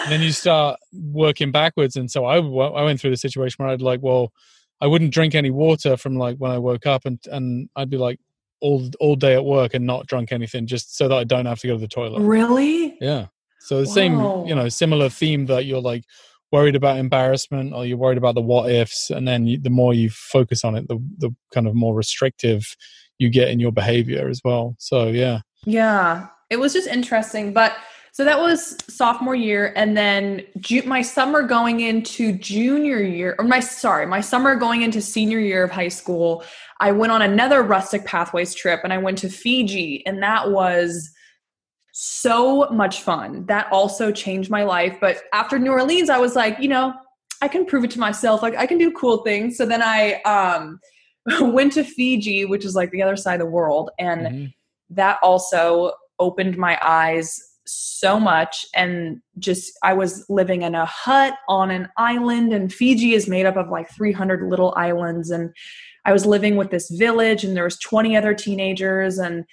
then you start working backwards. And so I I went through the situation where I'd like, well, I wouldn't drink any water from like when I woke up, and and I'd be like all all day at work and not drunk anything just so that I don't have to go to the toilet. Really? Yeah. So the Whoa. same, you know, similar theme that you're like worried about embarrassment or you're worried about the what ifs and then you, the more you focus on it the the kind of more restrictive you get in your behavior as well so yeah yeah it was just interesting but so that was sophomore year and then ju- my summer going into junior year or my sorry my summer going into senior year of high school i went on another rustic pathways trip and i went to fiji and that was so much fun. That also changed my life. But after New Orleans, I was like, you know, I can prove it to myself. Like I can do cool things. So then I um, went to Fiji, which is like the other side of the world, and mm-hmm. that also opened my eyes so much and just I was living in a hut on an island and Fiji is made up of like 300 little islands and I was living with this village and there was 20 other teenagers and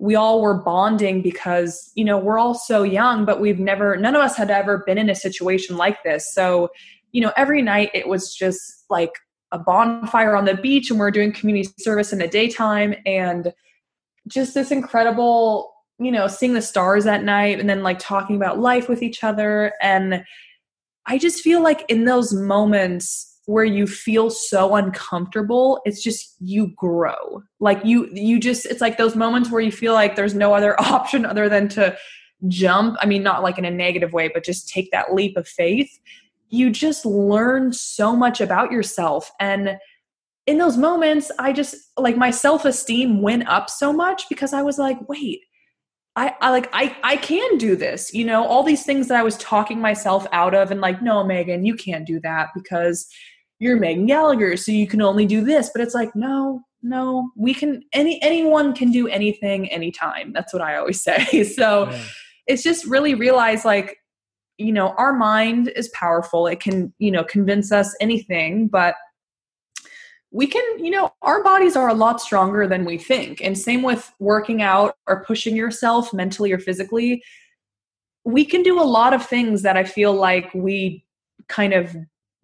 we all were bonding because you know we're all so young but we've never none of us had ever been in a situation like this. So you know every night it was just like a bonfire on the beach and we are doing community service in the daytime and just this incredible you know seeing the stars at night and then like talking about life with each other. And i just feel like in those moments where you feel so uncomfortable it's just you grow. Like you you just it's like those moments where you feel like there's no other option other than to jump. I mean not like in a negative way but just take that leap of faith. You just learn so much about yourself. And in those moments i just like my self-esteem went up so much because i was like wait I, I like I I can do this, you know, all these things that I was talking myself out of and like, no, Megan, you can't do that because you're Megan Gallagher, so you can only do this. But it's like, no, no, we can any anyone can do anything anytime. That's what I always say. So yeah. it's just really realize like, you know, our mind is powerful. It can, you know, convince us anything, but we can, you know, our bodies are a lot stronger than we think. And same with working out or pushing yourself mentally or physically. We can do a lot of things that I feel like we kind of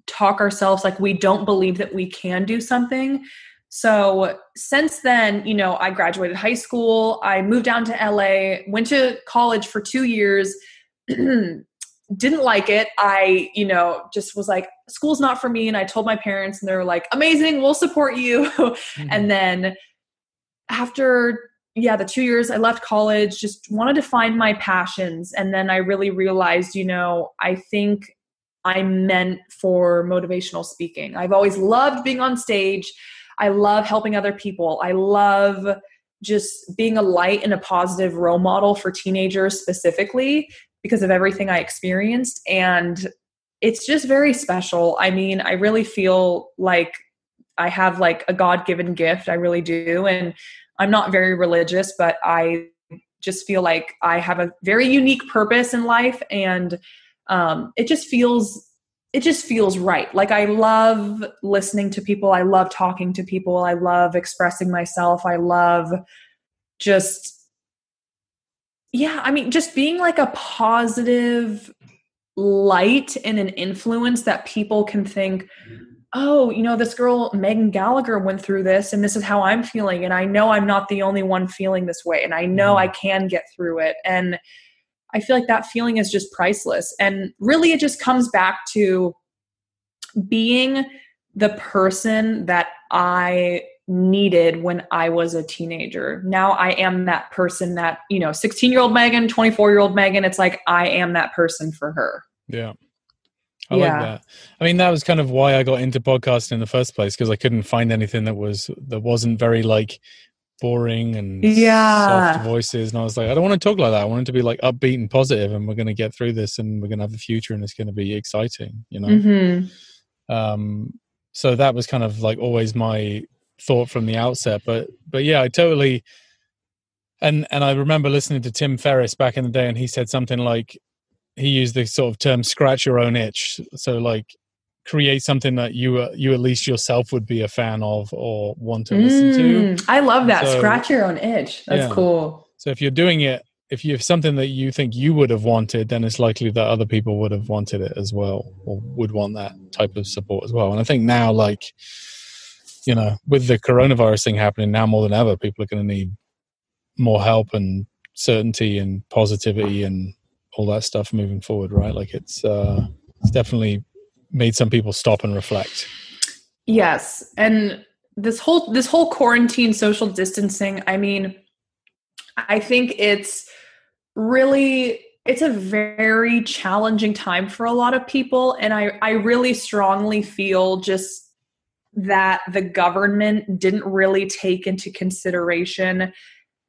talk ourselves like we don't believe that we can do something. So since then, you know, I graduated high school, I moved down to LA, went to college for 2 years. didn't like it. I, you know, just was like, school's not for me. And I told my parents, and they were like, amazing, we'll support you. Mm-hmm. And then after, yeah, the two years I left college, just wanted to find my passions. And then I really realized, you know, I think I'm meant for motivational speaking. I've always loved being on stage. I love helping other people. I love just being a light and a positive role model for teenagers specifically because of everything I experienced. And it's just very special. I mean, I really feel like I have like a God given gift. I really do. And I'm not very religious, but I just feel like I have a very unique purpose in life. And um, it just feels it just feels right. Like I love listening to people. I love talking to people. I love expressing myself. I love just yeah, I mean just being like a positive light and an influence that people can think oh, you know, this girl, Megan Gallagher, went through this, and this is how I'm feeling. And I know I'm not the only one feeling this way. And I know I mm-hmm. can get through it. And I feel like that feeling is just priceless. And really, it just comes back to being the person that I needed when I was a teenager. Now I am that person that, you know, 16 year old Megan, 24 year old Megan, it's like I am that person for her. Yeah. I yeah. like that. I mean, that was kind of why I got into podcasting in the first place because I couldn't find anything that was that wasn't very like boring and yeah. soft voices. And I was like, I don't want to talk like that. I want it to be like upbeat and positive, and we're going to get through this, and we're going to have a future, and it's going to be exciting. You know. Mm-hmm. Um. So that was kind of like always my thought from the outset. But but yeah, I totally. And and I remember listening to Tim Ferriss back in the day, and he said something like, he used the sort of term "scratch your own itch." So like create something that you uh, you at least yourself would be a fan of or want to mm, listen to. Mm, I love that. So, Scratch your own itch. That's yeah. cool. So if you're doing it, if you have something that you think you would have wanted, then it's likely that other people would have wanted it as well, or would want that type of support as well. And I think now, like you know, with the coronavirus thing happening now more than ever, people are going to need more help and certainty and positivity and all that stuff moving forward, right? Like it's uh, it's definitely made some people stop and reflect. Yes, and this whole this whole quarantine social distancing, I mean, I think it's really it's a very challenging time for a lot of people and I I really strongly feel just that the government didn't really take into consideration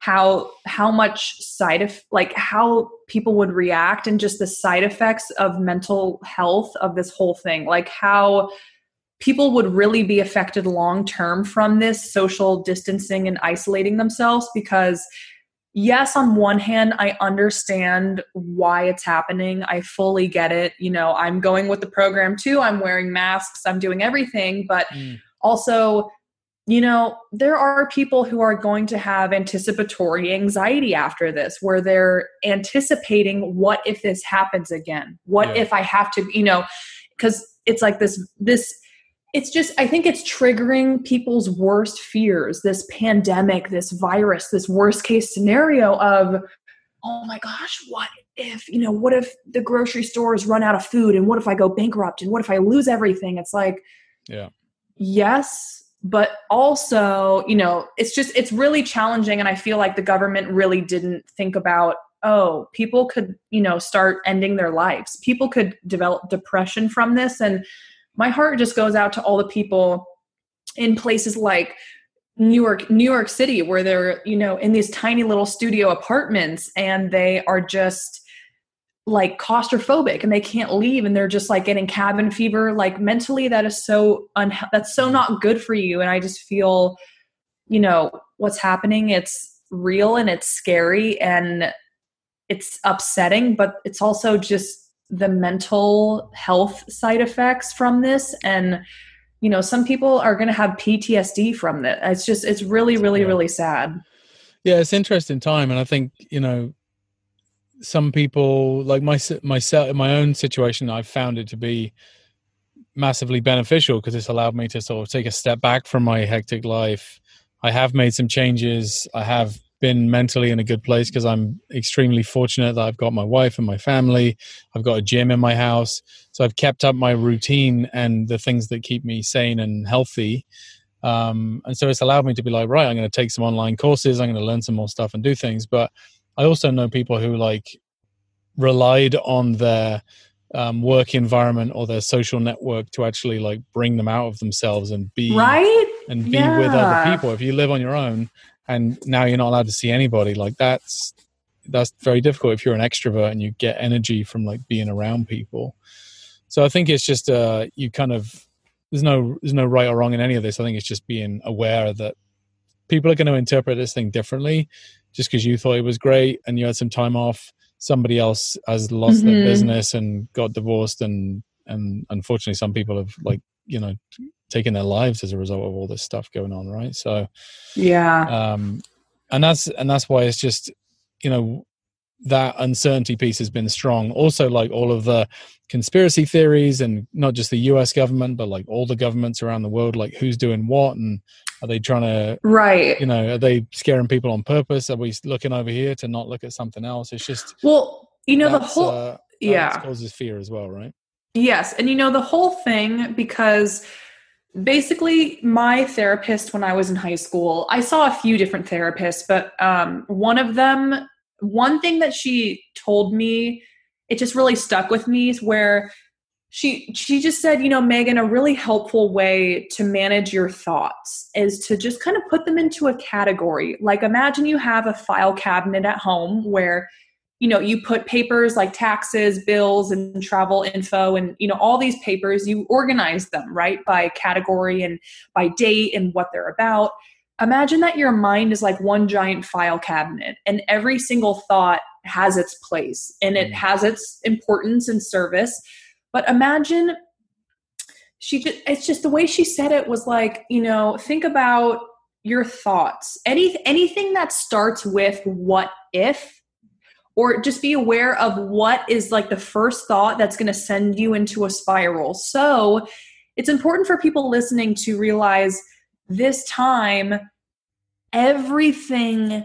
how how much side of like how people would react and just the side effects of mental health of this whole thing like how people would really be affected long term from this social distancing and isolating themselves because yes on one hand i understand why it's happening. I fully get it. You know i'm going with the program too. I'm wearing masks. I'm doing everything. But mm. also you know, there are people who are going to have anticipatory anxiety after this, where they're anticipating what if this happens again? What yeah. if I have to, you know, because it's like this, this, it's just, I think it's triggering people's worst fears, this pandemic, this virus, this worst case scenario of, oh my gosh, what if, you know, what if the grocery stores run out of food? And what if I go bankrupt? And what if I lose everything? It's like, yeah. Yes, but also you know it's just it's really challenging and i feel like the government really didn't think about oh people could you know start ending their lives. People could develop depression from this and my heart just goes out to all the people in places like New York, New York City, where they're, you know, in these tiny little studio apartments and they are just like claustrophobic and they can't leave and they're just like getting cabin fever like mentally that is so un- that's so not good for you. And i just feel you know what's happening it's real and it's scary and it's upsetting but it's also just the mental health side effects from this. And you know some people are going to have ptsd from this it's just it's really really yeah. really sad. Yeah it's interesting time. And i think you know some people like my myself in my own situation i've found it to be massively beneficial because it's allowed me to sort of take a step back from my hectic life. I have made some changes. I have been mentally in a good place because i'm extremely fortunate that i've got my wife and my family. I've got a gym in my house. So i've kept up my routine and the things that keep me sane and healthy. Um, and so it's allowed me to be like right i'm going to take some online courses. I'm going to learn some more stuff and do things. But I also know people who like relied on their um, work environment or their social network to actually like bring them out of themselves and be right and be yeah. with other people. If you live on your own and now you're not allowed to see anybody, like that's that's very difficult if you're an extrovert and you get energy from like being around people. So I think it's just uh you kind of there's no there's no right or wrong in any of this. I think it's just being aware that people are going to interpret this thing differently. Just because you thought it was great and you had some time off, somebody else has lost mm-hmm. their business and got divorced, and and unfortunately, some people have like you know taken their lives as a result of all this stuff going on, right? So yeah, um, and that's and that's why it's just you know that uncertainty piece has been strong. Also, like all of the conspiracy theories, and not just the U.S. government, but like all the governments around the world, like who's doing what, and are they trying to, right? You know, are they scaring people on purpose? Are we looking over here to not look at something else? It's just well, you know, the whole uh, yeah causes fear as well, right? Yes, and you know the whole thing because basically my therapist when i was in high school i saw a few different therapists but um, one of them one thing that she told me it just really stuck with me is where she she just said you know megan a really helpful way to manage your thoughts is to just kind of put them into a category. Like imagine you have a file cabinet at home where you know you put papers like taxes bills and travel info and you know all these papers you organize them right by category and by date and what they're about. Imagine that your mind is like one giant file cabinet and every single thought has its place and it mm. has its importance and service but imagine she just it's just the way she said it was like you know think about your thoughts. Any anything that starts with what if or just be aware of what is like the first thought that's going to send you into a spiral. So it's important for people listening to realize this time everything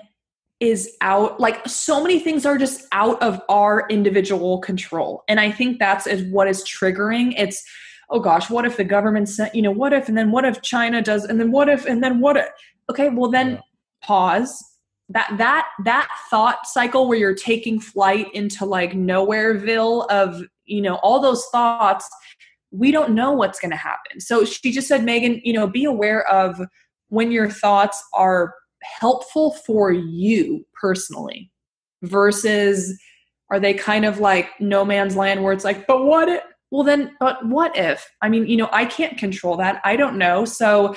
is out like so many things are just out of our individual control. And i think that's is what is triggering. It's oh gosh what if the government sent you know what if and then what if china does and then what if and then what if? Okay well then pause. That that that thought cycle where you're taking flight into like nowhereville of you know all those thoughts we don't know what's going to happen. So she just said megan you know be aware of when your thoughts are helpful for you personally versus are they kind of like no man's land where it's like but what if well then but what if? I mean you know i can't control that. I don't know. So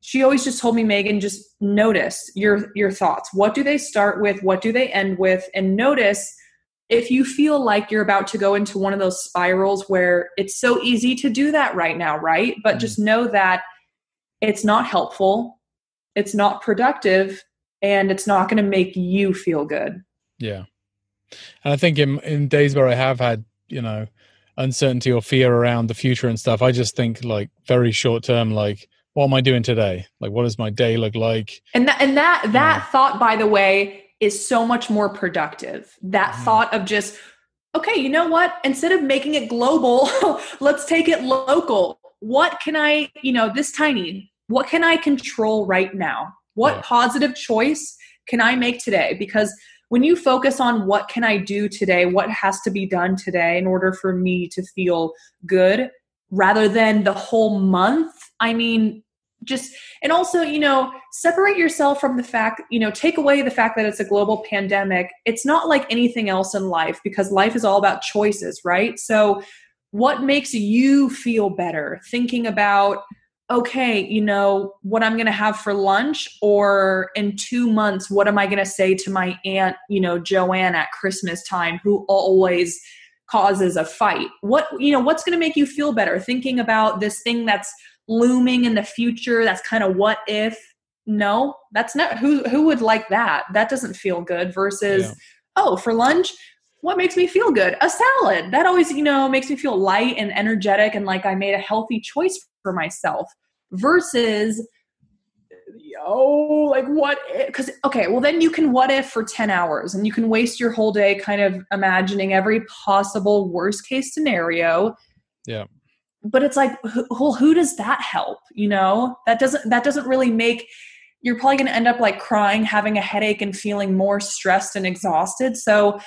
she always just told me megan just notice your your thoughts. What do they start with? What do they end with? And notice if you feel like you're about to go into one of those spirals where it's so easy to do that right now right? But mm-hmm. just know that it's not helpful it's not productive and it's not going to make you feel good. Yeah. And i think in in days where i have had you know uncertainty or fear around the future and stuff i just think like very short term like what am i doing today? Like what does my day look like? And that and that that yeah. thought by the way is so much more productive. That mm-hmm. thought of just okay you know what? Instead of making it global let's take it local. What can i you know this tiny what can I control right now? What yeah. positive choice can I make today? Because when you focus on what can I do today, what has to be done today in order for me to feel good, rather than the whole month, I mean, just and also you know separate yourself from the fact you know take away the fact that it's a global pandemic it's not like anything else in life because life is all about choices right so what makes you feel better thinking about okay, you know, what I'm going to have for lunch, or in two months, what am I going to say to my aunt, you know, Joanne at Christmas time, who always causes a fight? What, you know, what's going to make you feel better? Thinking about this thing that's looming in the future, that's kind of what if. No, that's not who who would like that. That doesn't feel good versus yeah. oh, for lunch, what makes me feel good? A salad. That always, you know, makes me feel light and energetic and like I made a healthy choice for myself versus yo like what because okay well then you can what if for 10 hours and you can waste your whole day kind of imagining every possible worst case scenario yeah but it's like well who does that help you know that doesn't that doesn't really make you're probably going to end up like crying having a headache and feeling more stressed and exhausted so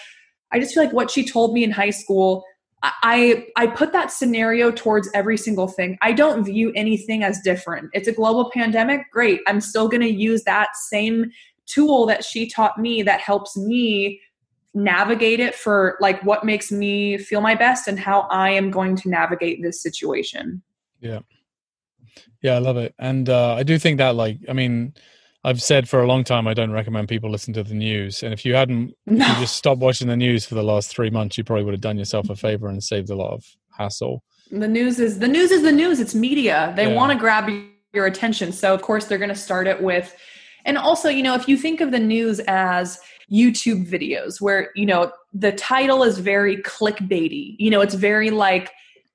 i just feel like what she told me in high school I I put that scenario towards every single thing. I don't view anything as different. It's a global pandemic. Great. I'm still going to use that same tool that she taught me that helps me navigate it for like what makes me feel my best and how I am going to navigate this situation. Yeah. Yeah, I love it. And uh, I do think that like I mean I've said for a long time I don't recommend people listen to the news. And if you hadn't no. you just stopped watching the news for the last three months, you probably would have done yourself a favor and saved a lot of hassle. The news is the news is the news. It's media. They yeah. want to grab your attention. So of course they're going to start it with and also, you know, if you think of the news as YouTube videos where, you know, the title is very clickbaity, you know, it's very like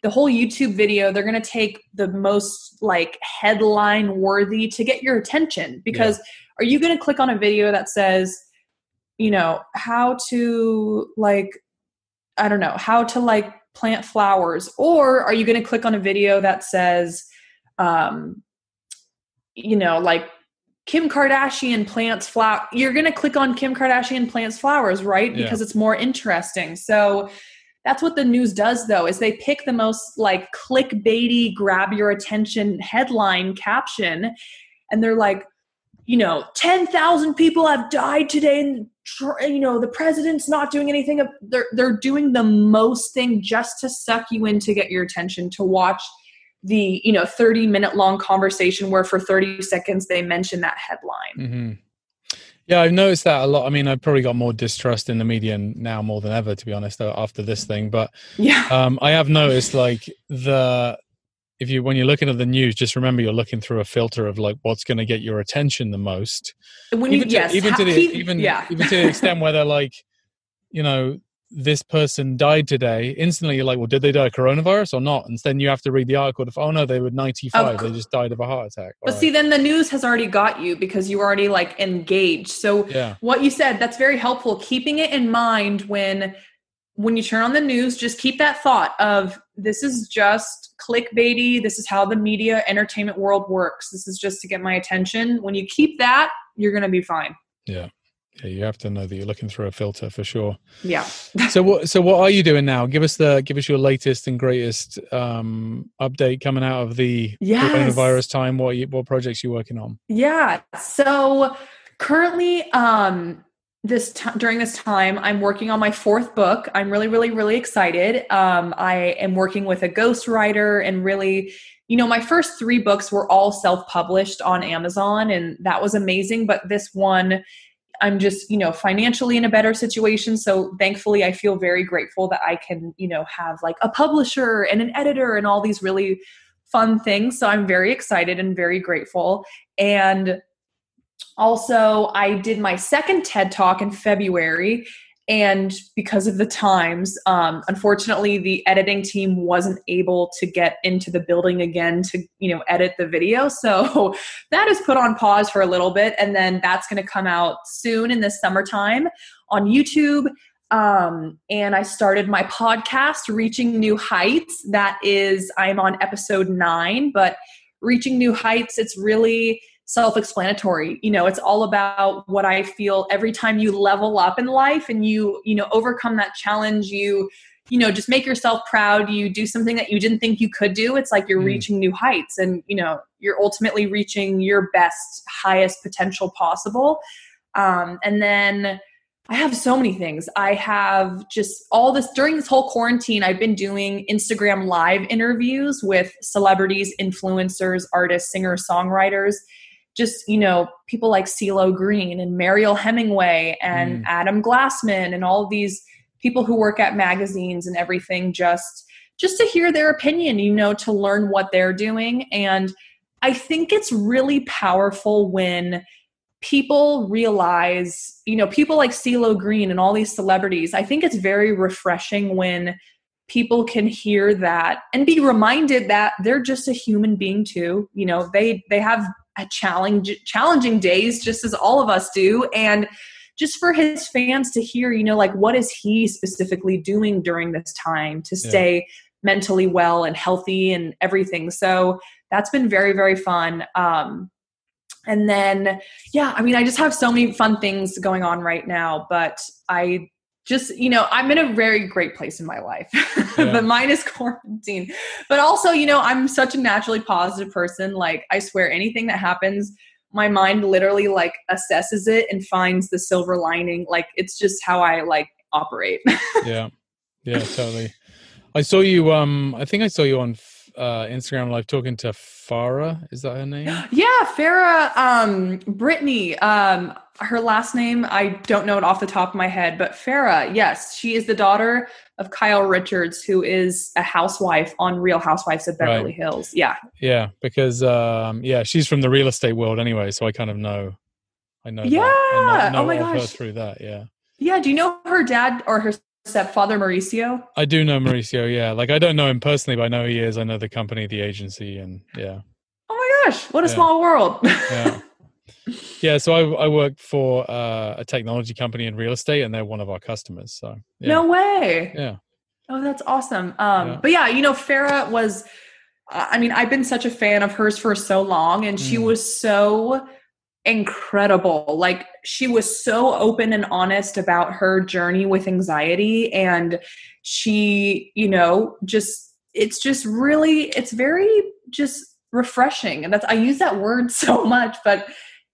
the whole YouTube video, they're going to take the most like headline worthy to get your attention because yeah. are you going to click on a video that says, you know, how to like, I don't know, how to like plant flowers? Or are you going to click on a video that says, um, you know, like Kim Kardashian plants flower. You're going to click on Kim Kardashian plants flowers, right? Because yeah. it's more interesting. So that's what the news does though is they pick the most like clickbaity grab your attention headline caption and they're like you know 10,000 people have died today and you know the president's not doing anything they're they're doing the most thing just to suck you in to get your attention to watch the you know 30 minute long conversation where for 30 seconds they mention that headline mm-hmm. Yeah, I've noticed that a lot. I mean, I've probably got more distrust in the media now more than ever, to be honest, after this thing. But yeah, um, I have noticed like the if you when you're looking at the news, just remember you're looking through a filter of like what's going to get your attention the most. When you even yes, to, even to the even yeah. even to the extent where they're like, you know, this person died today, instantly you're like, well, did they die of coronavirus or not? And then you have to read the article. Of, oh no, they were 95. They just died of a heart attack. But see, then the news has already got you because you already like engaged. So yeah. what you said, that's very helpful. Keeping it in mind when when you turn on the news, just keep that thought of this is just clickbaity. This is how the media entertainment world works. This is just to get my attention. When you keep that, you're going to be fine. Yeah yeah, you have to know that you're looking through a filter for sure. Yeah. so what so what are you doing now? Give us the give us your latest and greatest um update coming out of the yes. coronavirus time. What you, what projects you working on? Yeah. So currently um this t- during this time i'm working on my fourth book i'm really really really excited um, i am working with a ghostwriter and really you know my first three books were all self-published on amazon and that was amazing but this one I'm just, you know, financially in a better situation. So thankfully, I feel very grateful that I can, you know, have like a publisher and an editor and all these really fun things. So I'm very excited and very grateful. And also, I did my second TED talk in February and because of the times um, unfortunately the editing team wasn't able to get into the building again to you know edit the video. So that is put on pause for a little bit and then that's going to come out soon in the summertime on youtube. Um, and i started my podcast reaching new heights. That is i'm on episode nine but reaching new heights it's really self-explanatory you know it's all about what i feel every time you level up in life and you you know overcome that challenge you you know just make yourself proud you do something that you didn't think you could do it's like you're mm. reaching new heights and you know you're ultimately reaching your best highest potential possible um, and then I have so many things. I have just all this during this whole quarantine, I've been doing Instagram live interviews with celebrities, influencers, artists, singers, songwriters just you know people like CeeLo Green and Mariel Hemingway and mm. Adam Glassman and all these people who work at magazines and everything just just to hear their opinion you know to learn what they're doing and I think it's really powerful when people realize you know people like CeeLo Green and all these celebrities I think it's very refreshing when people can hear that and be reminded that they're just a human being too you know they they have a challenge challenging days just as all of us do. And just for his fans to hear you know like what is he specifically doing during this time to stay yeah. mentally well and healthy and everything? So that's been very very fun. Um and then yeah i mean i just have so many fun things going on right now but i just you know i'm in a very great place in my life Yeah. but mine is quarantine. But also you know i'm such a naturally positive person. Like i swear anything that happens my mind literally like assesses it and finds the silver lining. Like it's just how i like operate. Yeah. Yeah totally. I saw you um i think i saw you on uh instagram live talking to Farrah. Is that her name? Yeah Farrah um brittany um her last name i don't know it off the top of my head but Farrah yes she is the daughter of kyle richards who is a housewife on real housewives of beverly Right. hills yeah yeah because um yeah she's from the real estate world anyway so i kind of know i know that. Yeah! I know, know Oh my gosh. through that yeah Yeah, do you know her dad or her stepfather Mauricio? i do know mauricio yeah like i don't know him personally but i know he is i know the company the agency and yeah Oh my gosh, what a Yeah. small world. yeah yeah so i, I work for uh, a technology company in real estate and they're one of our customers so yeah No way. yeah Oh, that's awesome. Um, Yeah. but yeah, you know, Farrah was uh, I mean, I've been such a fan of hers for so long and she Mm. was so incredible. Like she was so open and honest about her journey with anxiety and she, you know, just it's just really it's very just refreshing. And that's I use that word so much, but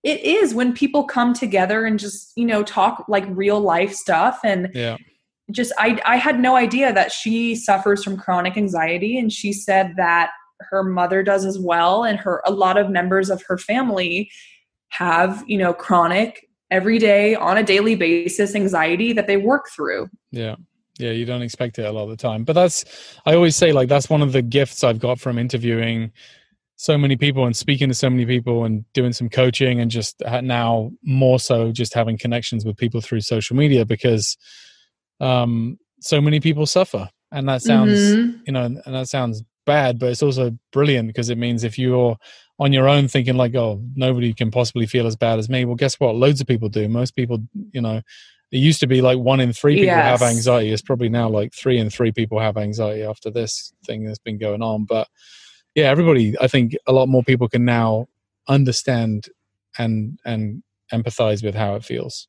it is when people come together and just, you know, talk like real life stuff and yeah just I I had no idea that she suffers from chronic anxiety and she said that her mother does as well and her a lot of members of her family have, you know, chronic every day on a daily basis anxiety that they work through. Yeah. Yeah, you don't expect it a lot of the time. But that's I always say like that's one of the gifts I've got from interviewing so many people and speaking to so many people and doing some coaching and just now more so just having connections with people through social media because um so many people suffer. And that sounds Mhm. you know and that sounds bad but it's also brilliant because it means if you're on your own thinking like oh nobody can possibly feel as bad as me. Well guess what? Loads of people do. Most people you know it used to be like one in three people have anxiety. It's probably now like three in three people have anxiety after this thing that's been going on but yeah everybody i think a lot more people can now understand and and empathize with how it feels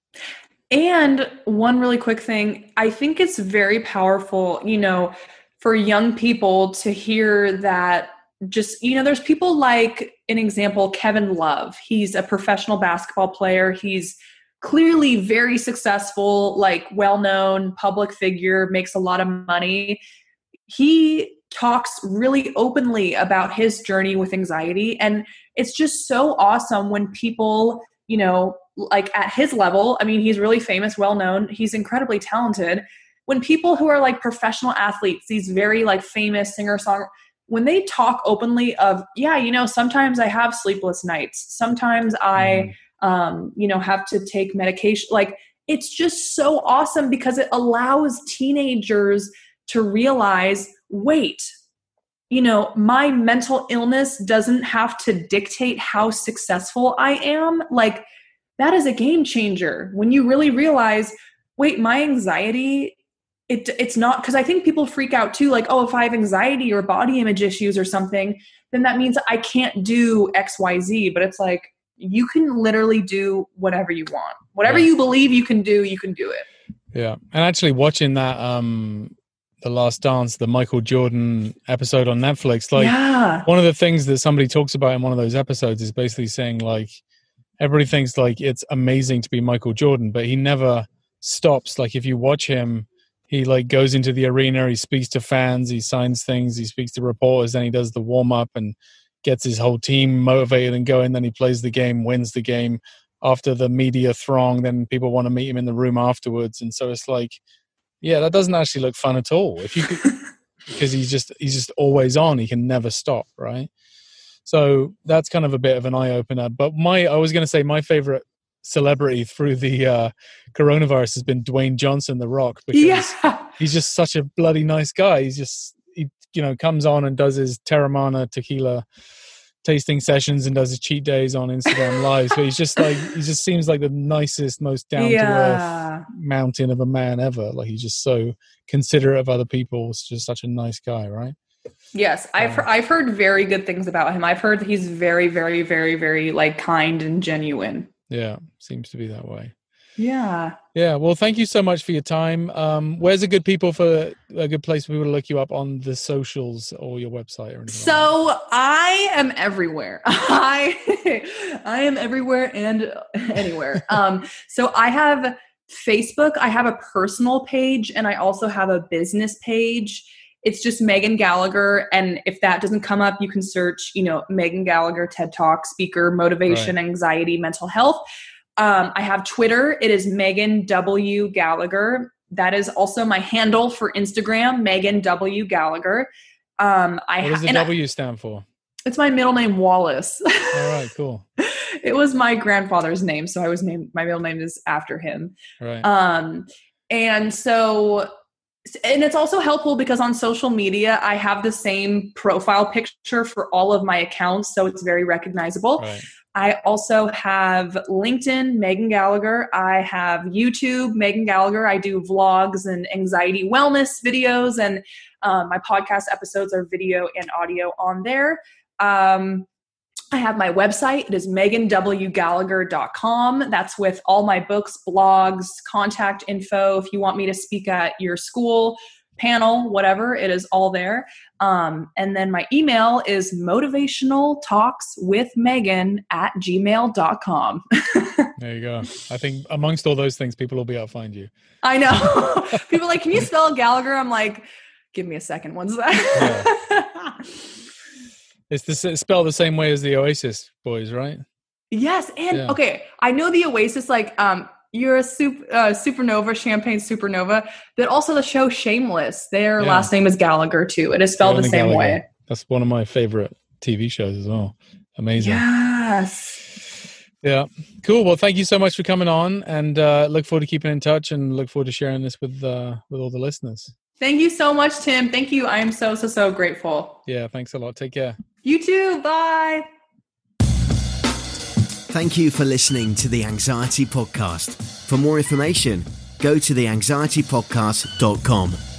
And one really quick thing, I think it's very powerful, you know, for young people to hear that just, you know, there's people like an example, Kevin Love. He's a professional basketball player. He's clearly very successful, like well known public figure, makes a lot of money. He talks really openly about his journey with anxiety. And it's just so awesome when people, you know, like at his level, I mean, he's really famous, well known, he's incredibly talented. When people who are like professional athletes, these very like famous singer song, when they talk openly of, yeah, you know, sometimes I have sleepless nights, sometimes I, um, you know, have to take medication, like it's just so awesome because it allows teenagers to realize, wait, you know, my mental illness doesn't have to dictate how successful I am. Like, that is a game changer. When you really realize wait my anxiety it, it's not because i think people freak out too like oh if i have anxiety or body image issues or something then that means i can't do xyz but it's like you can literally do whatever you want. Whatever Yeah. you believe you can do you can do it. Yeah, and actually watching that um the Last Dance, the Michael Jordan episode on Netflix, like yeah one of the things that somebody talks about in one of those episodes is basically saying like everybody thinks like it's amazing to be Michael Jordan, but he never stops. Like if you watch him, he like goes into the arena, he speaks to fans, he signs things, he speaks to reporters, then he does the warm up and gets his whole team motivated and going. Then he plays the game, wins the game. After the media throng, then people want to meet him in the room afterwards, and so it's like, yeah, that doesn't actually look fun at all. If you could, because he's just he's just always on, he can never stop, right? So that's kind of a bit of an eye opener. But my, I was going to say my favorite celebrity through the uh, coronavirus has been Dwayne Johnson, The Rock, because yeah he's just such a bloody nice guy. He's just, he, you know, comes on and does his Teremana tequila tasting sessions and does his cheat days on Instagram lives. But he's just like, he just seems like the nicest, most down to earth yeah mountain of a man ever. Like he's just so considerate of other people. He's just such a nice guy, right? Yes, I've Um, I've heard very good things about him. I've heard he's very, very, very, very like kind and genuine. Yeah, seems to be that way. Yeah. Yeah. Well, thank you so much for your time. Um, where's a good people for a good place for people to look you up on the socials or your website or anything? So like I am everywhere. I I am everywhere and anywhere. um, so I have Facebook. I have a personal page, and I also have a business page. It's just Megan Gallagher, and if that doesn't come up, you can search, you know, Megan Gallagher TED Talk speaker, motivation, right. anxiety, mental health. Um, I have Twitter. It is Megan W. Gallagher. That is also my handle for Instagram, Megan W. Gallagher. Um, I what does the W I, stand for? It's my middle name, Wallace. All right, cool. it was my grandfather's name, so I was named. My middle name is after him. Right. Um, and so and it's also helpful because on social media i have the same profile picture for all of my accounts so it's very recognizable right. I also have LinkedIn, Megan Gallagher. I have YouTube, Megan Gallagher. I do vlogs and anxiety wellness videos, and um, my podcast episodes are video and audio on there. Um, I have my website. It is meganwgallagher.com. That's with all my books, blogs, contact info. If you want me to speak at your school, panel, whatever, it is all there. Um, and then my email is motivational talks with Megan at gmail.com. there you go. I think amongst all those things, people will be able to find you. I know. people like, can you spell Gallagher? I'm like, give me a second. What's that? Yeah. it's the, spelled the same way as the Oasis boys, right? Yes. And yeah. okay, I know the Oasis, like, um, you're a super, uh, supernova, champagne supernova, but also the show Shameless. Their yeah. last name is Gallagher too. It is spelled the same Gallagher. way. That's one of my favorite TV shows as well. Amazing. Yes. Yeah. Cool. Well, thank you so much for coming on, and uh, look forward to keeping in touch, and look forward to sharing this with uh, with all the listeners. Thank you so much, Tim. Thank you. I am so so so grateful. Yeah. Thanks a lot. Take care. You too. Bye. Thank you for listening to the Anxiety Podcast. For more information, go to theanxietypodcast.com.